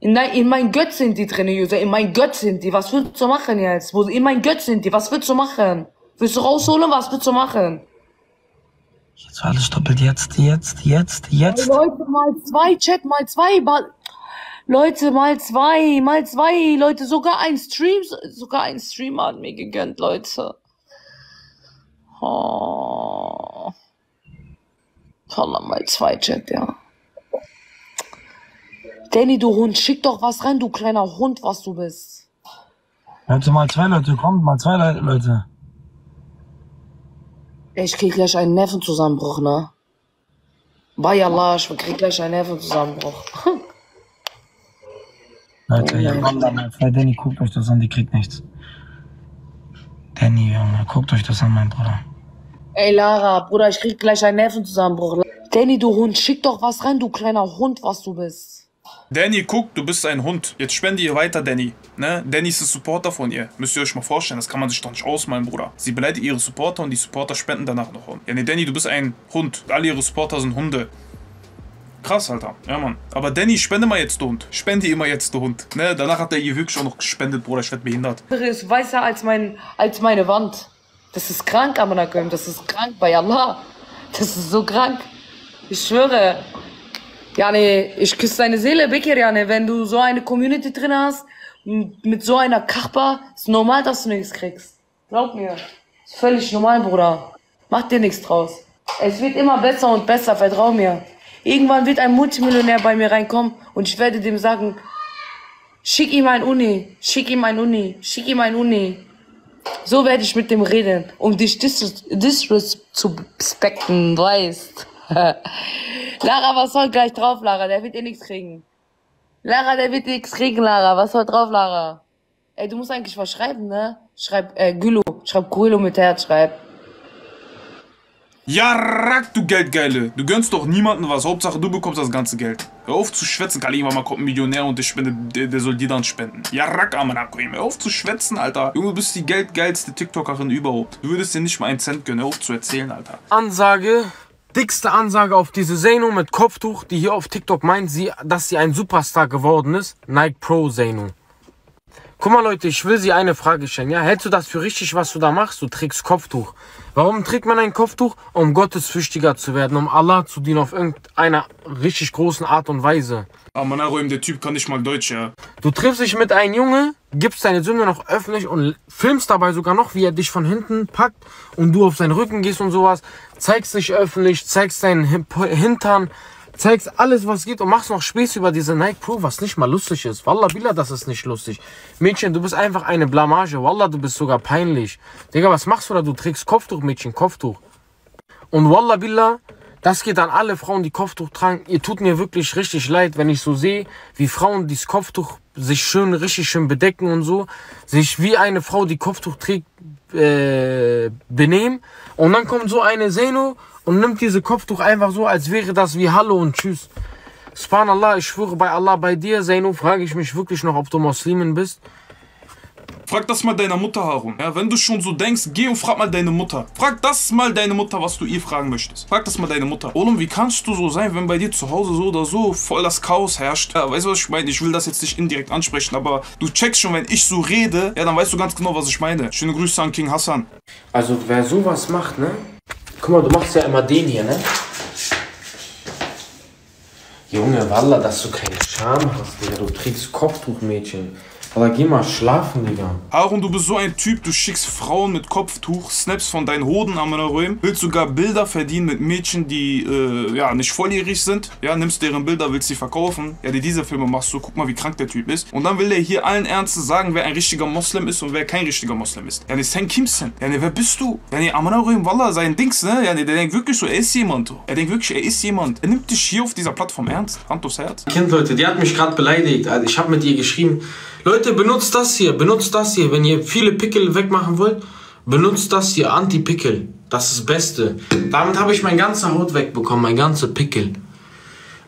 In, in mein Götz sind die drin, User. In mein Götz sind die. Was willst du machen jetzt? Wo, in mein Götz sind die. Was willst du machen? Willst du rausholen? Was willst du machen? Jetzt war alles doppelt. Jetzt, jetzt, jetzt, jetzt. Leute, mal zwei, Chat, mal zwei. Mal, Leute, mal zwei, mal zwei. Leute, sogar ein Stream, sogar ein Streamer hat mir gegönnt, Leute. Oh. Wallah, mal zwei, Chat, ja. Danny, du Hund, schick doch was rein, du kleiner Hund, was du bist. Leute, mal zwei Leute, kommt, mal zwei Le- Leute. Ich krieg gleich einen Nervenzusammenbruch, ne? Bei Allah, ich krieg gleich einen Nervenzusammenbruch. Leute, ja, komm da mal zwei. Danny, guckt euch das an, die kriegt nichts. Danny, Junge, guckt euch das an, mein Bruder. Ey, Lara, Bruder, ich krieg gleich einen Nervenzusammenbruch. Danny, du Hund, schick doch was rein, du kleiner Hund, was du bist. Danny, guck, du bist ein Hund. Jetzt spende ihr weiter, Danny. Ne? Danny ist ein Supporter von ihr. Müsst ihr euch mal vorstellen, das kann man sich doch nicht ausmalen, Bruder. Sie beleidigt ihre Supporter und die Supporter spenden danach noch. Ja, nee, Danny, du bist ein Hund. Alle ihre Supporter sind Hunde. Krass, Alter. Ja, Mann. Aber Danny, spende mal jetzt, du Hund. Spende immer jetzt, du Hund. Ne? Danach hat er ihr wirklich auch noch gespendet, Bruder. Ich werd behindert. Das ist weißer als, mein, als meine Wand. Das ist krank, Amanakum. Das ist krank bei Allah. Das ist so krank. Ich schwöre. Ja, nee, ich küsse deine Seele, Bekir, ja, nee. Wenn du so eine Community drin hast, mit so einer Kachba, ist normal, dass du nichts kriegst. Glaub mir. Ist völlig normal, Bruder. Mach dir nichts draus. Es wird immer besser und besser, vertrau mir. Irgendwann wird ein Multimillionär bei mir reinkommen und ich werde dem sagen, schick ihm ein Uni, schick ihm ein Uni, schick ihm ein Uni. So werde ich mit dem reden, um dich dis disrespekten, weißt. Lara, was soll gleich drauf, Lara? Der wird eh nichts kriegen. Lara, der wird nichts kriegen, Lara. Was soll drauf, Lara? Ey, du musst eigentlich was schreiben, ne? Schreib, äh, Gülo. Schreib Guilo mit Herz, schreib. Ja, rack, du Geldgeile. Du gönnst doch niemandem was. Hauptsache, du bekommst das ganze Geld. Hör auf zu schwätzen, Kali. Irgendwann mal kommt ein Millionär und der, spende, der, der soll dir dann spenden. Ja, rack, Amanakoim. Hör auf zu schwätzen, Alter. Junge, du bist die geldgeilste TikTokerin überhaupt. Du würdest dir nicht mal einen Cent gönnen. Hör auf zu erzählen, Alter. Ansage, dickste Ansage auf diese Zeno mit Kopftuch, die hier auf TikTok meint, sie, dass sie ein Superstar geworden ist. Nike Pro Zeno. Guck mal Leute, ich will sie eine Frage stellen. Ja, hältst du das für richtig, was du da machst? Du trägst Kopftuch. Warum trägt man ein Kopftuch? Um gottesfürchtiger zu werden, um Allah zu dienen auf irgendeiner richtig großen Art und Weise. Amanakoim, der Typ kann nicht mal Deutsch, ja. Du triffst dich mit einem Junge, gibst deine Sünde noch öffentlich und filmst dabei sogar noch, wie er dich von hinten packt und du auf seinen Rücken gehst und sowas. Zeigst dich öffentlich, zeigst deinen Hintern, zeigst alles, was geht und machst noch Späße über diese Nike Pro, was nicht mal lustig ist. Wallah, Billah, das ist nicht lustig. Mädchen, du bist einfach eine Blamage. Wallah, du bist sogar peinlich. Digga, was machst du da? Du trägst Kopftuch, Mädchen, Kopftuch. Und Wallah Billah, das geht an alle Frauen, die Kopftuch tragen. Ihr tut mir wirklich richtig leid, wenn ich so sehe, wie Frauen dieses Kopftuch sich schön, richtig schön bedecken und so, sich wie eine Frau, die Kopftuch trägt, äh, benehmen. Und dann kommt so eine Seno und nimmt diese Kopftuch einfach so, als wäre das wie Hallo und Tschüss. Subhanallah, ich schwöre bei Allah, bei dir, Seno, frage ich mich wirklich noch, ob du Muslimin bist. Frag das mal deiner Mutter, Harun. Ja, wenn du schon so denkst, geh und frag mal deine Mutter. Frag das mal deine Mutter, was du ihr fragen möchtest. Frag das mal deine Mutter. Olum, wie kannst du so sein, wenn bei dir zu Hause so oder so voll das Chaos herrscht? Ja, weißt du, was ich meine? Ich will das jetzt nicht indirekt ansprechen, aber du checkst schon, wenn ich so rede, ja, dann weißt du ganz genau, was ich meine. Schöne Grüße an King Hassan. Also wer sowas macht, ne? Guck mal, du machst ja immer den hier, ne? Junge, Walla, dass du keinen Charme hast, Digga. Du trägst Kopftuch, Aber geh mal schlafen, Digga. Harun, du bist so ein Typ, du schickst Frauen mit Kopftuch, Snaps von deinen Hoden am Röhm, willst sogar Bilder verdienen mit Mädchen, die, äh, ja, nicht volljährig sind, ja, nimmst deren Bilder, willst sie verkaufen, ja, die diese Filme machst du, guck mal, wie krank der Typ ist. Und dann will er hier allen Ernstes sagen, wer ein richtiger Moslem ist und wer kein richtiger Moslem ist. Ja, ne, Sen Kimsen. Ja, ne, wer bist du? Ja, ne, Amana Röhm, Wallah, sein Dings, ne, ja, ne, der denkt wirklich so, er ist jemand. Er denkt wirklich, er ist jemand. Er nimmt dich hier auf dieser Plattform ernst. Hand aufs Herz. Kind, Leute, die hat mich gerade beleidigt. Also ich habe mit ihr geschrieben, Leute, benutzt das hier, benutzt das hier. Wenn ihr viele Pickel wegmachen wollt, benutzt das hier, Anti-Pickel. Das ist das Beste. Damit habe ich mein ganzer Haut wegbekommen, mein ganzer Pickel.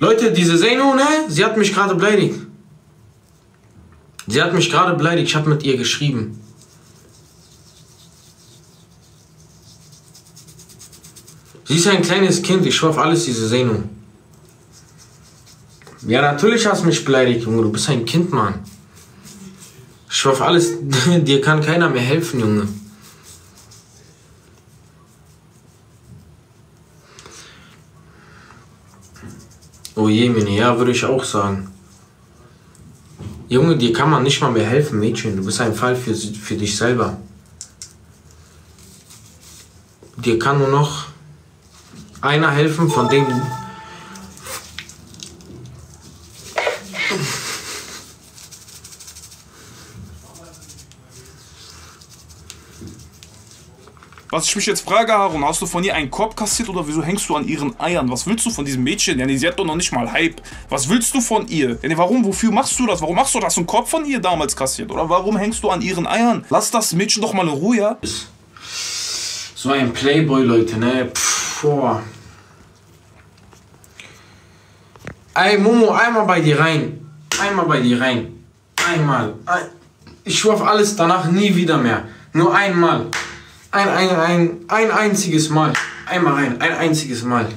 Leute, diese Zeno, ne? Sie hat mich gerade beleidigt. Sie hat mich gerade beleidigt, ich habe mit ihr geschrieben. Sie ist ein kleines Kind, ich schwör auf alles, diese Zeno. Ja, natürlich hast du mich beleidigt, Junge. Du bist ein Kind, Mann. Ich auf alles, dir kann keiner mehr helfen, Junge. Oh je, Mini, ja, würde ich auch sagen. Junge, dir kann man nicht mal mehr helfen, Mädchen. Du bist ein Fall für, für dich selber. Dir kann nur noch einer helfen, von dem Was ich mich jetzt frage, Harun, hast du von ihr einen Korb kassiert oder wieso hängst du an ihren Eiern? Was willst du von diesem Mädchen? Ja, nee, sie hat doch noch nicht mal Hype. Was willst du von ihr? Ja, nee, warum, wofür machst du das? Warum machst du das? Einen Korb von ihr damals kassiert? Oder warum hängst du an ihren Eiern? Lass das Mädchen doch mal in Ruhe, ja? So ein Playboy, Leute, ne? Pff, boah. Ey, Momo, einmal bei dir rein. Einmal bei dir rein. Einmal. Ein- Ich schwör auf alles, danach nie wieder mehr. Nur einmal. Ein, ein, ein, ein einziges Mal. Einmal rein. Ein einziges Mal.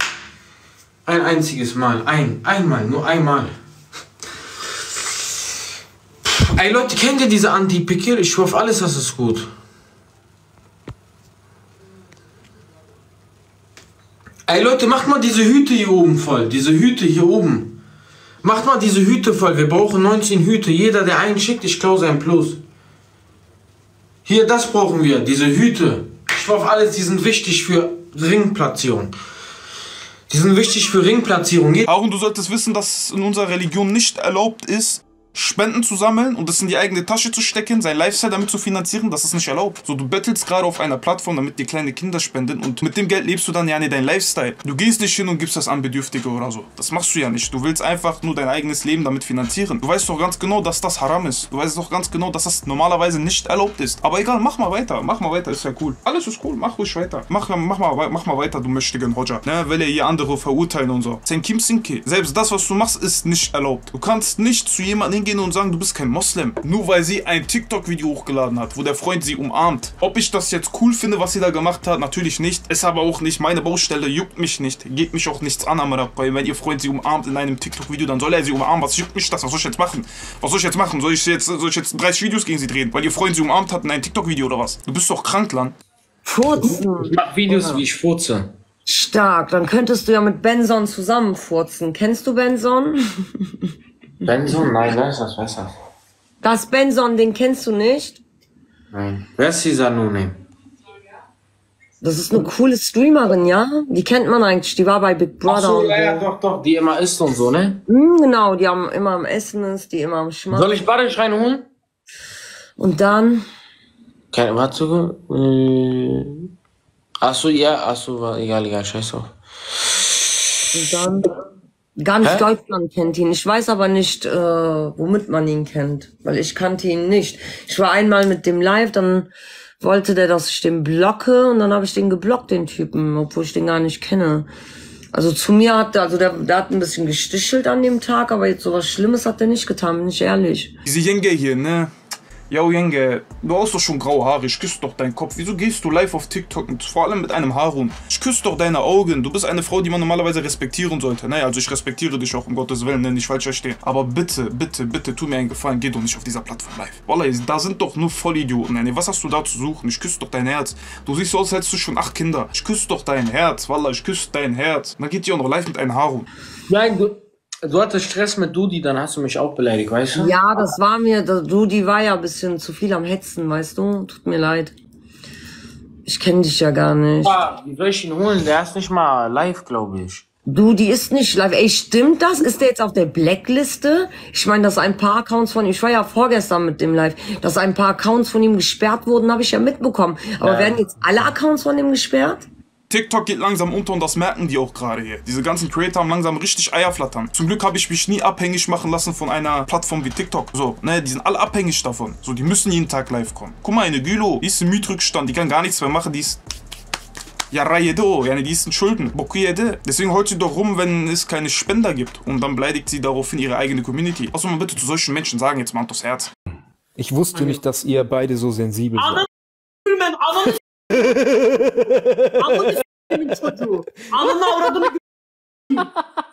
Ein einziges Mal. Ein, einmal. Nur einmal. Ey, Leute, kennt ihr diese Anti-Pickel? Ich auf alles, das ist gut. Ey Leute, macht mal diese Hüte hier oben voll. Diese Hüte hier oben. Macht mal diese Hüte voll. Wir brauchen 19 Hüte. Jeder, der einen schickt, ich klaue sein Plus. Hier, das brauchen wir. Diese Hüte. Ich auf alles, die sind wichtig für Ringplatzierung. Die sind wichtig für Ringplatzierung. Je- Harun, du solltest wissen, dass es in unserer Religion nicht erlaubt ist, Spenden zu sammeln und das in die eigene Tasche zu stecken, sein Lifestyle damit zu finanzieren, das ist nicht erlaubt. So, du bettelst gerade auf einer Plattform, damit dir kleine Kinder spenden und mit dem Geld lebst du dann ja nicht dein Lifestyle. Du gehst nicht hin und gibst das an Bedürftige oder so. Das machst du ja nicht. Du willst einfach nur dein eigenes Leben damit finanzieren. Du weißt doch ganz genau, dass das haram ist. Du weißt doch ganz genau, dass das normalerweise nicht erlaubt ist. Aber egal, mach mal weiter. Mach mal weiter, ist ja cool. Alles ist cool, mach ruhig weiter. Mach, mach, mal, mach mal weiter, du mächtigen Roger. Ne, will ja hier andere verurteilen und so. Sein Kim Sinke. Selbst das, was du machst, ist nicht erlaubt. Du kannst nicht zu jemandem hingehen und sagen, du bist kein Moslem. Nur weil sie ein TikTok-Video hochgeladen hat, wo der Freund sie umarmt. Ob ich das jetzt cool finde, was sie da gemacht hat, natürlich nicht. Ist aber auch nicht meine Baustelle, juckt mich nicht. Geht mich auch nichts an, Amarapai. Wenn ihr Freund sie umarmt in einem TikTok-Video, dann soll er sie umarmen. Was juckt mich das? Was soll ich jetzt machen? Was soll ich jetzt machen? Soll ich jetzt, soll ich jetzt 30 Videos gegen sie drehen? Weil ihr Freund sie umarmt hat in einem TikTok-Video oder was? Du bist doch krank, Lan. Furzen. Ich mach Videos, wie ich furze. Stark. Dann könntest du ja mit Benson zusammenfurzen. Kennst du Benson? Benson? Nein, wer ist das? Wer ist das? Das Benson, den kennst du nicht? Nein. Wer ist dieser Nune? Das ist eine coole Streamerin, ja? Die kennt man eigentlich. Die war bei Big Brother. Achso, und ja, ja, doch, doch. Die immer isst und so, ne? Hm, genau, die haben immer am Essen ist, die immer am Schmack. Soll ich Badisch reinholen? Und dann, Keine, warte, äh, achso, ja, achso, war egal, egal, scheiß drauf. und dann, ganz Hä? Deutschland kennt ihn. Ich weiß aber nicht, äh, womit man ihn kennt, weil ich kannte ihn nicht. Ich war einmal mit dem live, dann wollte der, dass ich den blocke und dann habe ich den geblockt, den Typen, obwohl ich den gar nicht kenne. Also zu mir hat, also der, der hat ein bisschen gestichelt an dem Tag, aber jetzt sowas Schlimmes hat er nicht getan, bin ich ehrlich. Diese Jenge hier, ne? Yo, Jenge, du hast doch schon graue Haare, ich küsse doch deinen Kopf. Wieso gehst du live auf TikTok und vor allem mit einem Harun? Ich küsse doch deine Augen. Du bist eine Frau, die man normalerweise respektieren sollte. Naja, also ich respektiere dich auch, um Gottes Willen, ne, nicht falsch verstehen. Aber bitte, bitte, bitte, tu mir einen Gefallen, geh doch nicht auf dieser Plattform live. Wallah, da sind doch nur Vollidioten. Ne, was hast du da zu suchen? Ich küsse doch dein Herz. Du siehst so aus, als hättest du schon acht Kinder. Ich küsse doch dein Herz, Wallah, ich küsse dein Herz. Dann geht ihr auch noch live mit einem Harun. Nein, du, du hattest Stress mit Dudi, dann hast du mich auch beleidigt, weißt du? Ja, das war mir, das, du, die war ja ein bisschen zu viel am Hetzen, weißt du? Tut mir leid. Ich kenne dich ja gar nicht. Ja, wie soll ich ihn holen? Der ist nicht mal live, glaube ich. Du, die ist nicht live. Ey, stimmt das? Ist der jetzt auf der Blackliste? Ich meine, dass ein paar Accounts von ihm, ich war ja vorgestern mit dem live, dass ein paar Accounts von ihm gesperrt wurden, habe ich ja mitbekommen. Aber Ja. werden jetzt alle Accounts von ihm gesperrt? TikTok geht langsam unter und das merken die auch gerade hier. Diese ganzen Creator haben langsam richtig Eier flattern. Zum Glück habe ich mich nie abhängig machen lassen von einer Plattform wie TikTok. So, ne, die sind alle abhängig davon. So, die müssen jeden Tag live kommen. Guck mal, eine Gülo, die ist im Mietrückstand, die kann gar nichts mehr machen, die ist. Ja, Rayedo, ja, die ist in Schulden. Bokuyede. Deswegen heult sie doch rum, wenn es keine Spender gibt. Und dann beleidigt sie daraufhin ihre eigene Community. Was soll man bitte zu solchen Menschen sagen? Jetzt mal aufs Herz. Ich wusste nicht, dass ihr beide so sensibel seid. Ananı s**emin çocuğu. Ananı avradını g-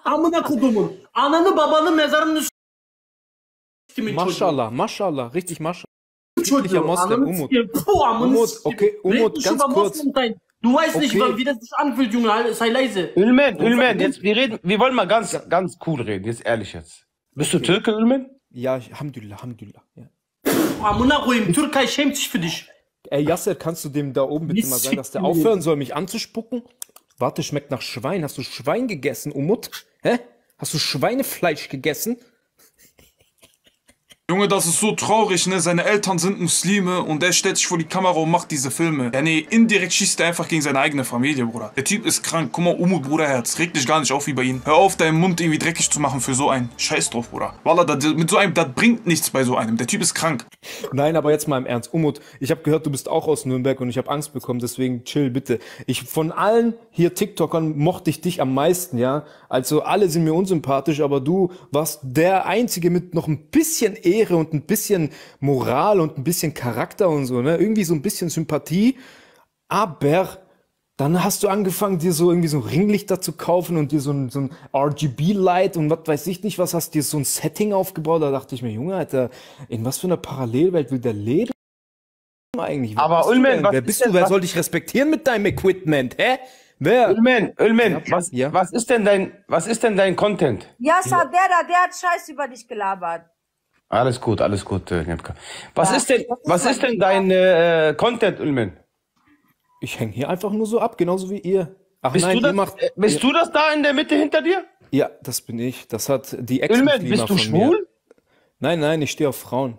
Amına kodumun. Ananı babanı mezarını s**emin çocuğu. Maschallah, Maschallah, richtig. Çocuğu. Friedlicher Moslem, Umut. s**eyim. Puh, amını Umut, s**eyim. okay, Umut, nicht ganz kurz. Du weißt nicht, Okay. wie das sich anfühlt, Junge. Sei leise. Ülmen, Ülmen, jetzt, wir reden, wir wollen mal ganz, ganz cool reden, jetzt ehrlich jetzt. Bist du Türke, Ülmen? Ja, Alhamdulillah, Alhamdulillah. Ja. Amına koyayım. Türkei schämt sich für dich. Ey, Yasser, kannst du dem da oben bitte mal sagen, dass der aufhören soll, mich anzuspucken? Warte, schmeckt nach Schwein. Hast du Schwein gegessen, Umut? Hä? Hast du Schweinefleisch gegessen? Junge, das ist so traurig, ne? Seine Eltern sind Muslime und er stellt sich vor die Kamera und macht diese Filme. Ja, nee, indirekt schießt er einfach gegen seine eigene Familie, Bruder. Der Typ ist krank. Guck mal, Umut, Bruderherz. Reg dich gar nicht auf wie bei ihm. Hör auf, deinen Mund irgendwie dreckig zu machen für so einen. Scheiß drauf, Bruder. Wallah, das, mit so einem, das bringt nichts bei so einem. Der Typ ist krank. Nein, aber jetzt mal im Ernst. Umut, ich habe gehört, du bist auch aus Nürnberg und ich habe Angst bekommen, deswegen chill bitte. Ich von allen hier TikTokern mochte ich dich am meisten, ja? Also alle sind mir unsympathisch, aber du warst der einzige mit noch ein bisschen Ehre und ein bisschen Moral und ein bisschen Charakter und so, ne? Irgendwie so ein bisschen Sympathie. Aber dann hast du angefangen, dir so irgendwie so Ringlichter zu kaufen und dir so ein, so ein RGB-Light und was weiß ich nicht, was hast dir so ein Setting aufgebaut. Da dachte ich mir, Junge, Alter, in was für einer Parallelwelt will der leben eigentlich? Wer Aber bist du Ulmen, wer ist bist denn- du? Wer was- soll dich respektieren mit deinem Equipment? Hä? Wer? Ülmen, Ülmen, was, Ja. was ist denn dein, was ist denn dein Content? Yasser, der da, der hat Scheiß über dich gelabert. Alles gut, alles gut, äh, Nebka. Was Ja, ist denn, was ist denn dein äh, Content, Ülmen? Ich hänge hier einfach nur so ab, genauso wie ihr. Ach Bist, nein, du, ihr das, macht. äh, bist ja, du das da in der Mitte hinter dir? ja, das bin ich. Das hat die Ülmen, Ex-Muslima bist du von mir. schwul? Nein, nein, ich stehe auf Frauen.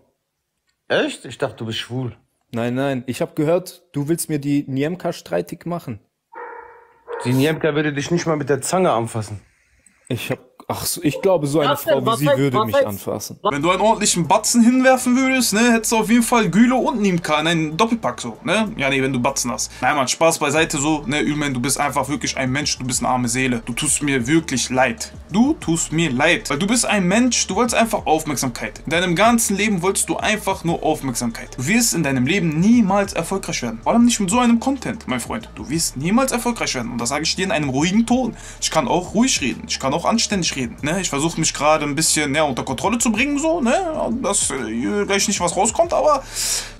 Echt? Ich dachte, du bist schwul. Nein, nein. Ich habe gehört, du willst mir die Niemka streitig machen. Die Niemka würde dich nicht mal mit der Zange anfassen. Ich hab, ach so, ich glaube, so eine? Frau wie sie heißt- würde mich heißt- anfassen. Wenn du einen ordentlichen Batzen hinwerfen würdest, ne, hättest du auf jeden Fall Gülo und Nimka in einen Doppelpack so, ne? Ja, nee, wenn du Batzen hast. Nein, Mann, Spaß beiseite so, ne, Ülmen, du bist einfach wirklich ein Mensch, du bist eine arme Seele. Du tust mir wirklich leid. Du tust mir leid. Weil du bist ein Mensch, du wolltest einfach Aufmerksamkeit. In deinem ganzen Leben wolltest du einfach nur Aufmerksamkeit. Du wirst in deinem Leben niemals erfolgreich werden. Vor allem nicht mit so einem Content, mein Freund. Du wirst niemals erfolgreich werden. Und das sage ich dir in einem ruhigen Ton. Ich kann auch ruhig reden. Ich kann auch anständig reden. Ne? Ich versuche mich gerade ein bisschen ja, unter Kontrolle zu bringen, so, ne? Dass äh, gleich nicht was rauskommt, aber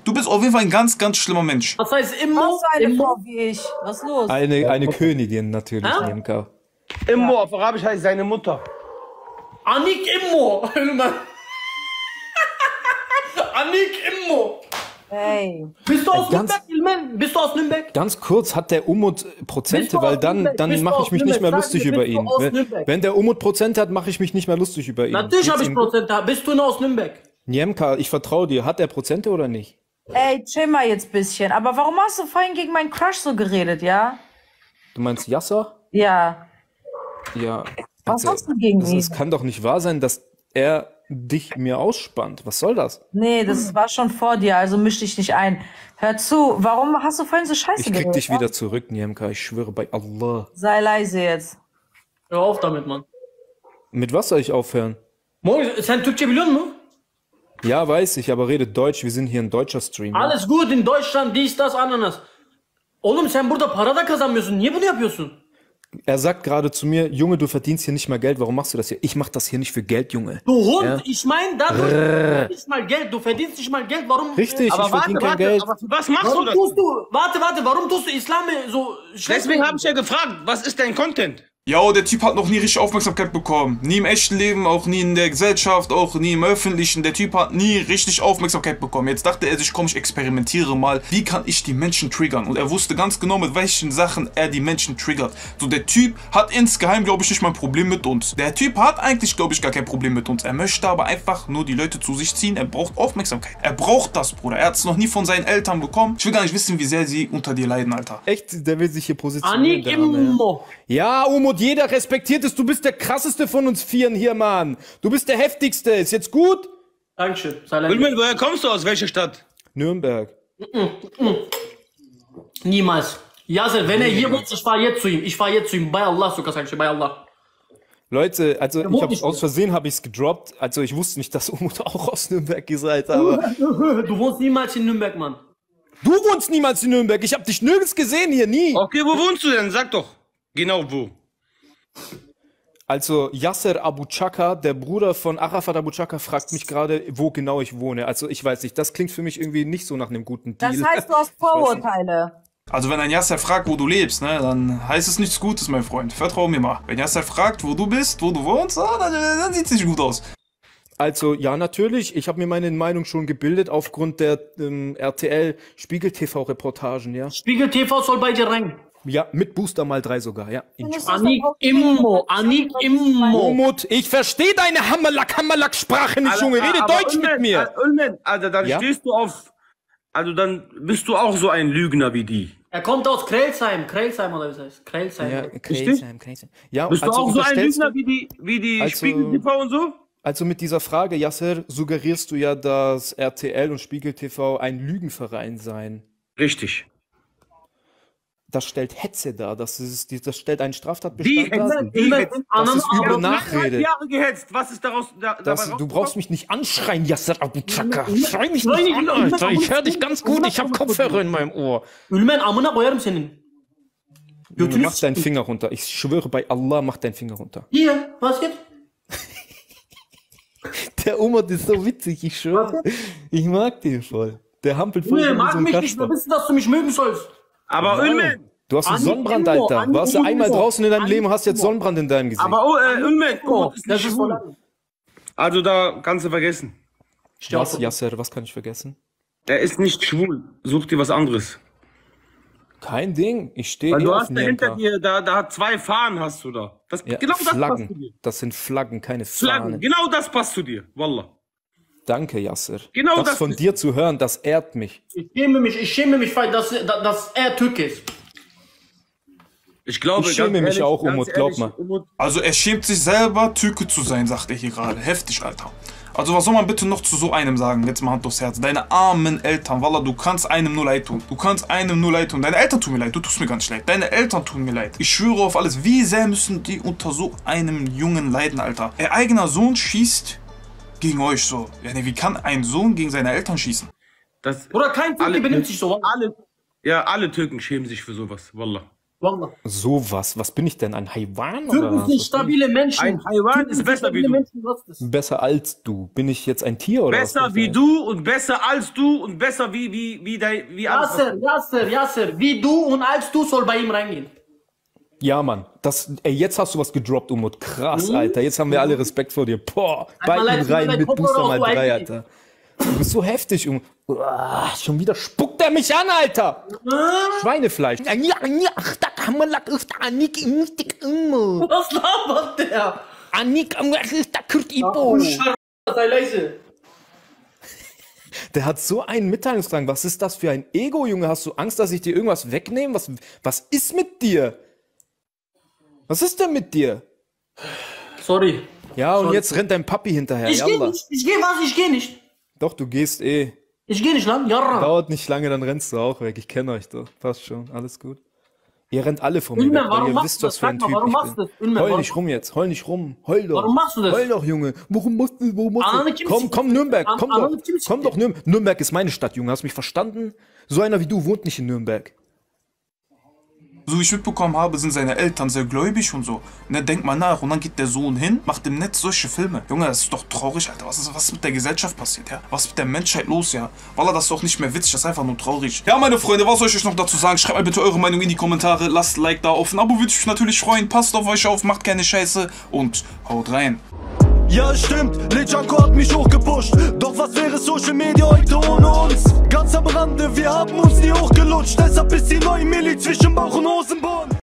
du bist auf jeden Fall ein ganz, ganz schlimmer Mensch. Was heißt Immo? Was eine Immo? Frau wie ich. Was ist los? Eine, eine Königin natürlich, Hä? Niemka. Immo auf Arabisch heißt seine Mutter. Anik Immo. Anik Immo. Hey. Bist du aus Ganz- Nürnberg, Ilmen? Bist du aus Nürnberg? Ganz kurz hat der Umut Bist Prozente, weil dann, Nürnberg? dann mache ich mich nicht mehr Nürnberg? lustig Sag mir, über ihn. Wenn, Nürnberg? wenn der Umut Prozente hat, mache ich mich nicht mehr lustig über ihn. Natürlich habe ich Prozente. Bist du nur aus Nürnberg? Niemka, ich vertraue dir. Hat er Prozente oder nicht? Ey, chill mal jetzt bisschen. Aber warum hast du vorhin gegen meinen Crush so geredet, ja? Du meinst Yasser? Ja. Ja. Was hast du gegen das, ihn? Es kann doch nicht wahr sein, dass er dich mir ausspannt. Was soll das? Nee, das war schon vor dir, also misch dich nicht ein. Hör zu, warum hast du vorhin so scheiße Ich krieg geredet? dich ja? wieder zurück, Niemka. Ich schwöre bei Allah. Sei leise jetzt. Hör auf damit, Mann. Mit was soll ich aufhören? Morgen, sen Türkçe biliyor musun? Ja, weiß ich, aber redet Deutsch. Wir sind hier ein deutscher Stream. ja. Alles gut in Deutschland, dies, das, Ananas. Oğlum sen burada para da kazanmıyorsun. Niye bunu yapıyorsun? Er sagt gerade zu mir, Junge, du verdienst hier nicht mal Geld. Warum machst du das hier? Ich mach das hier nicht für Geld, Junge. Du Hund, Ja. ich meine, dadurch Brrr. nicht mal Geld. Du verdienst nicht mal Geld. Warum? Richtig, Aber ich verdiene kein Geld. Aber für was machst warum du das? tust du? Warte, warte, warum tust du Islam so schlecht? Deswegen habe ich ja gefragt, was ist dein Content? Ja, der Typ hat noch nie richtig Aufmerksamkeit bekommen. Nie im echten Leben, auch nie in der Gesellschaft, auch nie im Öffentlichen. Der Typ hat nie richtig Aufmerksamkeit bekommen. Jetzt dachte er sich, komm, ich experimentiere mal. Wie kann ich die Menschen triggern? Und er wusste ganz genau, mit welchen Sachen er die Menschen triggert. So, der Typ hat insgeheim, glaube ich, nicht mal ein Problem mit uns. Der Typ hat eigentlich, glaube ich, gar kein Problem mit uns. Er möchte aber einfach nur die Leute zu sich ziehen. Er braucht Aufmerksamkeit. Er braucht das, Bruder. Er hat es noch nie von seinen Eltern bekommen. Ich will gar nicht wissen, wie sehr sie unter dir leiden, Alter. Echt, der will sich hier positionieren. Anik Immo. Ja, Ja, Umut, jeder respektiert es. Du bist der krasseste von uns Vieren hier, Mann. Du bist der heftigste. Ist jetzt gut? Dankeschön. Ulmen, woher kommst du? Aus welcher Stadt? Nürnberg. Niemals. Yasser, wenn er hier wohnt, ich fahr jetzt zu ihm. Ich fahr jetzt zu ihm. Bei Allah, sogar sag ich, bei Allah. Leute, also ich nicht aus Versehen habe ich es gedroppt. Also ich wusste nicht, dass Umut auch aus Nürnberg ist, Alter. Aber Du wohnst niemals in Nürnberg, Mann. du wohnst niemals in Nürnberg. Ich habe dich nirgends gesehen hier, nie. Okay, wo wohnst du denn? Sag doch. Genau wo. Also Yasser Abu Chaka, der Bruder von Arafat Abu Chaka, fragt mich gerade, wo genau ich wohne. Also ich weiß nicht, das klingt für mich irgendwie nicht so nach einem guten Deal. Das heißt, du hast Vorurteile. Also wenn ein Yasser fragt, wo du lebst, ne, dann heißt es nichts Gutes, mein Freund. Vertrau mir mal. Wenn Yasser fragt, wo du bist, wo du wohnst, ah, dann, dann sieht es nicht gut aus. Also ja, natürlich. Ich habe mir meine Meinung schon gebildet aufgrund der ähm, RTL Spiegel TV Reportagen, ja. Spiegel TV soll bei dir rein. Ja, mit Booster mal drei sogar, ja. Anik Immo. Anik Immo. Umut, ich verstehe deine Hammerlack, Hammerlack-Sprache nicht, Junge. Rede Deutsch Ulmen, mit mir. Ulmen, also dann Ja? stehst du auf. Also dann bist du auch so ein Lügner wie die. Er kommt aus Krelsheim. Krelsheim oder wie es heißt. Krelsheim. Ja, Richtig? Kreisheim, Kreisheim. Ja, Bist du also auch so ein Lügner du- wie die, wie die Also- Spiegel TV und so? Also mit dieser Frage, Yasser, suggerierst du ja, dass RTL und Spiegel TV ein Lügenverein seien. Richtig. Das stellt Hetze dar. Das, ist, das stellt einen Straftatbestand dar. hetzen, die hetzen. Das ist üble Nachrede. Jahre gehetzt. Was ist daraus da, Das, du brauchst mich nicht anschreien, Yasser Abu Chaka. Ulmen, Schrei mich nicht an, Alter. Ich höre dich ganz gut. Ich habe Kopfhörer in meinem Ohr. Ülmen amına koyarım senin. Junge, mach deinen Finger runter. Ich schwöre bei Allah, mach deinen Finger runter. Hier, was jetzt? Der Umut ist so witzig, ich schwöre. Ich mag den voll. Der hampelt voll Nee, mag mich nicht. Wir wissen, dass du mich mögen sollst. Aber Wow. Ulmen. Du hast einen Sonnenbrand, Immo, Alter. Warst du Immo. einmal draußen in deinem Leben, hast jetzt. Sonnenbrand in deinem Gesicht. Aber oh, äh, Ulmen, Umut ist Das ist voll. Also da kannst du vergessen. Was, Yasser, was kann ich vergessen? Er ist nicht schwul. Such dir was anderes. Kein Ding. Ich stehe Weil eh du auf hast da hinter dir, da, da hat zwei Fahnen hast du da. Das, Ja, genau das passt zu Flaggen. dir. Das sind Flaggen, keine Flaggen. Fahnen. Genau das passt zu dir. Wallah. Danke, Yasser. Genau das das von ist- dir zu hören, das ehrt mich. Ich schäme mich, ich schäme mich, weil das, dass, dass er Türke ist. Ich glaube, Ich schäme ganz mich ehrlich, auch, ganz Umut, glaub ehrlich, mal. Also er schämt sich selber, Türke zu sein, sagt er hier gerade. Heftig, Alter. Also was soll man bitte noch zu so einem sagen? Jetzt mal Hand aufs Herz. Deine armen Eltern, Wallah, du kannst einem nur leid tun. Du kannst einem nur leid tun. Deine Eltern tun mir leid, du tust mir gar nicht leid. Deine Eltern tun mir leid. Ich schwöre auf alles. Wie sehr müssen die unter so einem Jungen leiden, Alter? Ihr eigener Sohn schießt gegen euch so. Ja, nee, wie kann ein Sohn gegen seine Eltern schießen? das, Oder kein Türke Alle- benimmt sich so. alle, ja, alle Türken schämen sich für sowas. Wallah. Wallah. Sowas. Was bin ich denn? Ein Haiwan? Türken sind stabile Menschen. Ein Haiwan ist besser wie stabile du. Menschen, was? Besser als du. Bin ich jetzt ein Tier oder was Besser ich wie du und besser als du und besser wie, wie, wie, dein, wie alles. Yasser, Yasser, Yasser, wie du und als du soll bei ihm reingehen. Ja, Mann. Das, ey, jetzt hast du was gedroppt, Umut. Krass, Mhm. Alter. Jetzt haben wir alle Respekt vor dir. Boah, bei Einmal ihm leid, rein mit Booster mal drei. Alter. Du bist so heftig, um. Uah, schon wieder spuckt er mich an, Alter. Schweinefleisch. Nicht immer. Was labert der? Anik, Ibo. Sei leise. Der hat so einen Mitteilungsdrang. Was ist das für ein Ego, Junge? Hast du Angst, dass ich dir irgendwas wegnehme? Was, was ist mit dir? Was ist denn mit dir? Sorry. Ja, und Sorry. jetzt rennt dein Papi hinterher. Ich geh Yallah. nicht. Ich geh was? Ich geh nicht. Doch, du gehst eh. Ich geh nicht lang. Ja. Dauert nicht lange, dann rennst du auch weg. Ich kenne euch doch. Passt schon. Alles gut. Ihr rennt alle von mir weg, warum weil ihr machst wisst, du was das? für ein Sag mal, Typ warum ich machst bin. du das? Heul warum- nicht rum jetzt, heul nicht rum, heul doch. Warum machst du das? Heul doch, Junge. Warum machst du, warum machst du? Komm, komm, Nürnberg, komm doch. Komm doch, Nürnberg. Nürnberg ist meine Stadt, Junge. Hast du mich verstanden? So einer wie du wohnt nicht in Nürnberg. So wie ich mitbekommen habe, sind seine Eltern sehr gläubig und so. Und er denkt mal nach und dann geht der Sohn hin, macht im Netz solche Filme. Junge, das ist doch traurig, Alter. Was ist, was mit der Gesellschaft passiert, ja? Was ist mit der Menschheit los, ja? Wallah, das ist doch nicht mehr witzig, das ist einfach nur traurig. Ja, meine Freunde, was soll ich euch noch dazu sagen? Schreibt mal bitte eure Meinung in die Kommentare, lasst ein Like da auf. Ein Abo würde ich mich natürlich freuen. Passt auf euch auf, macht keine Scheiße und haut rein. Ja, stimmt, Lejanko hat mich hochgepusht. Doch was wäre Social Media heute ohne uns? Ganz am Rande, wir haben uns nie hochgelutscht. Deshalb ist die neue Milli zwischen Bauch und Rosenborn.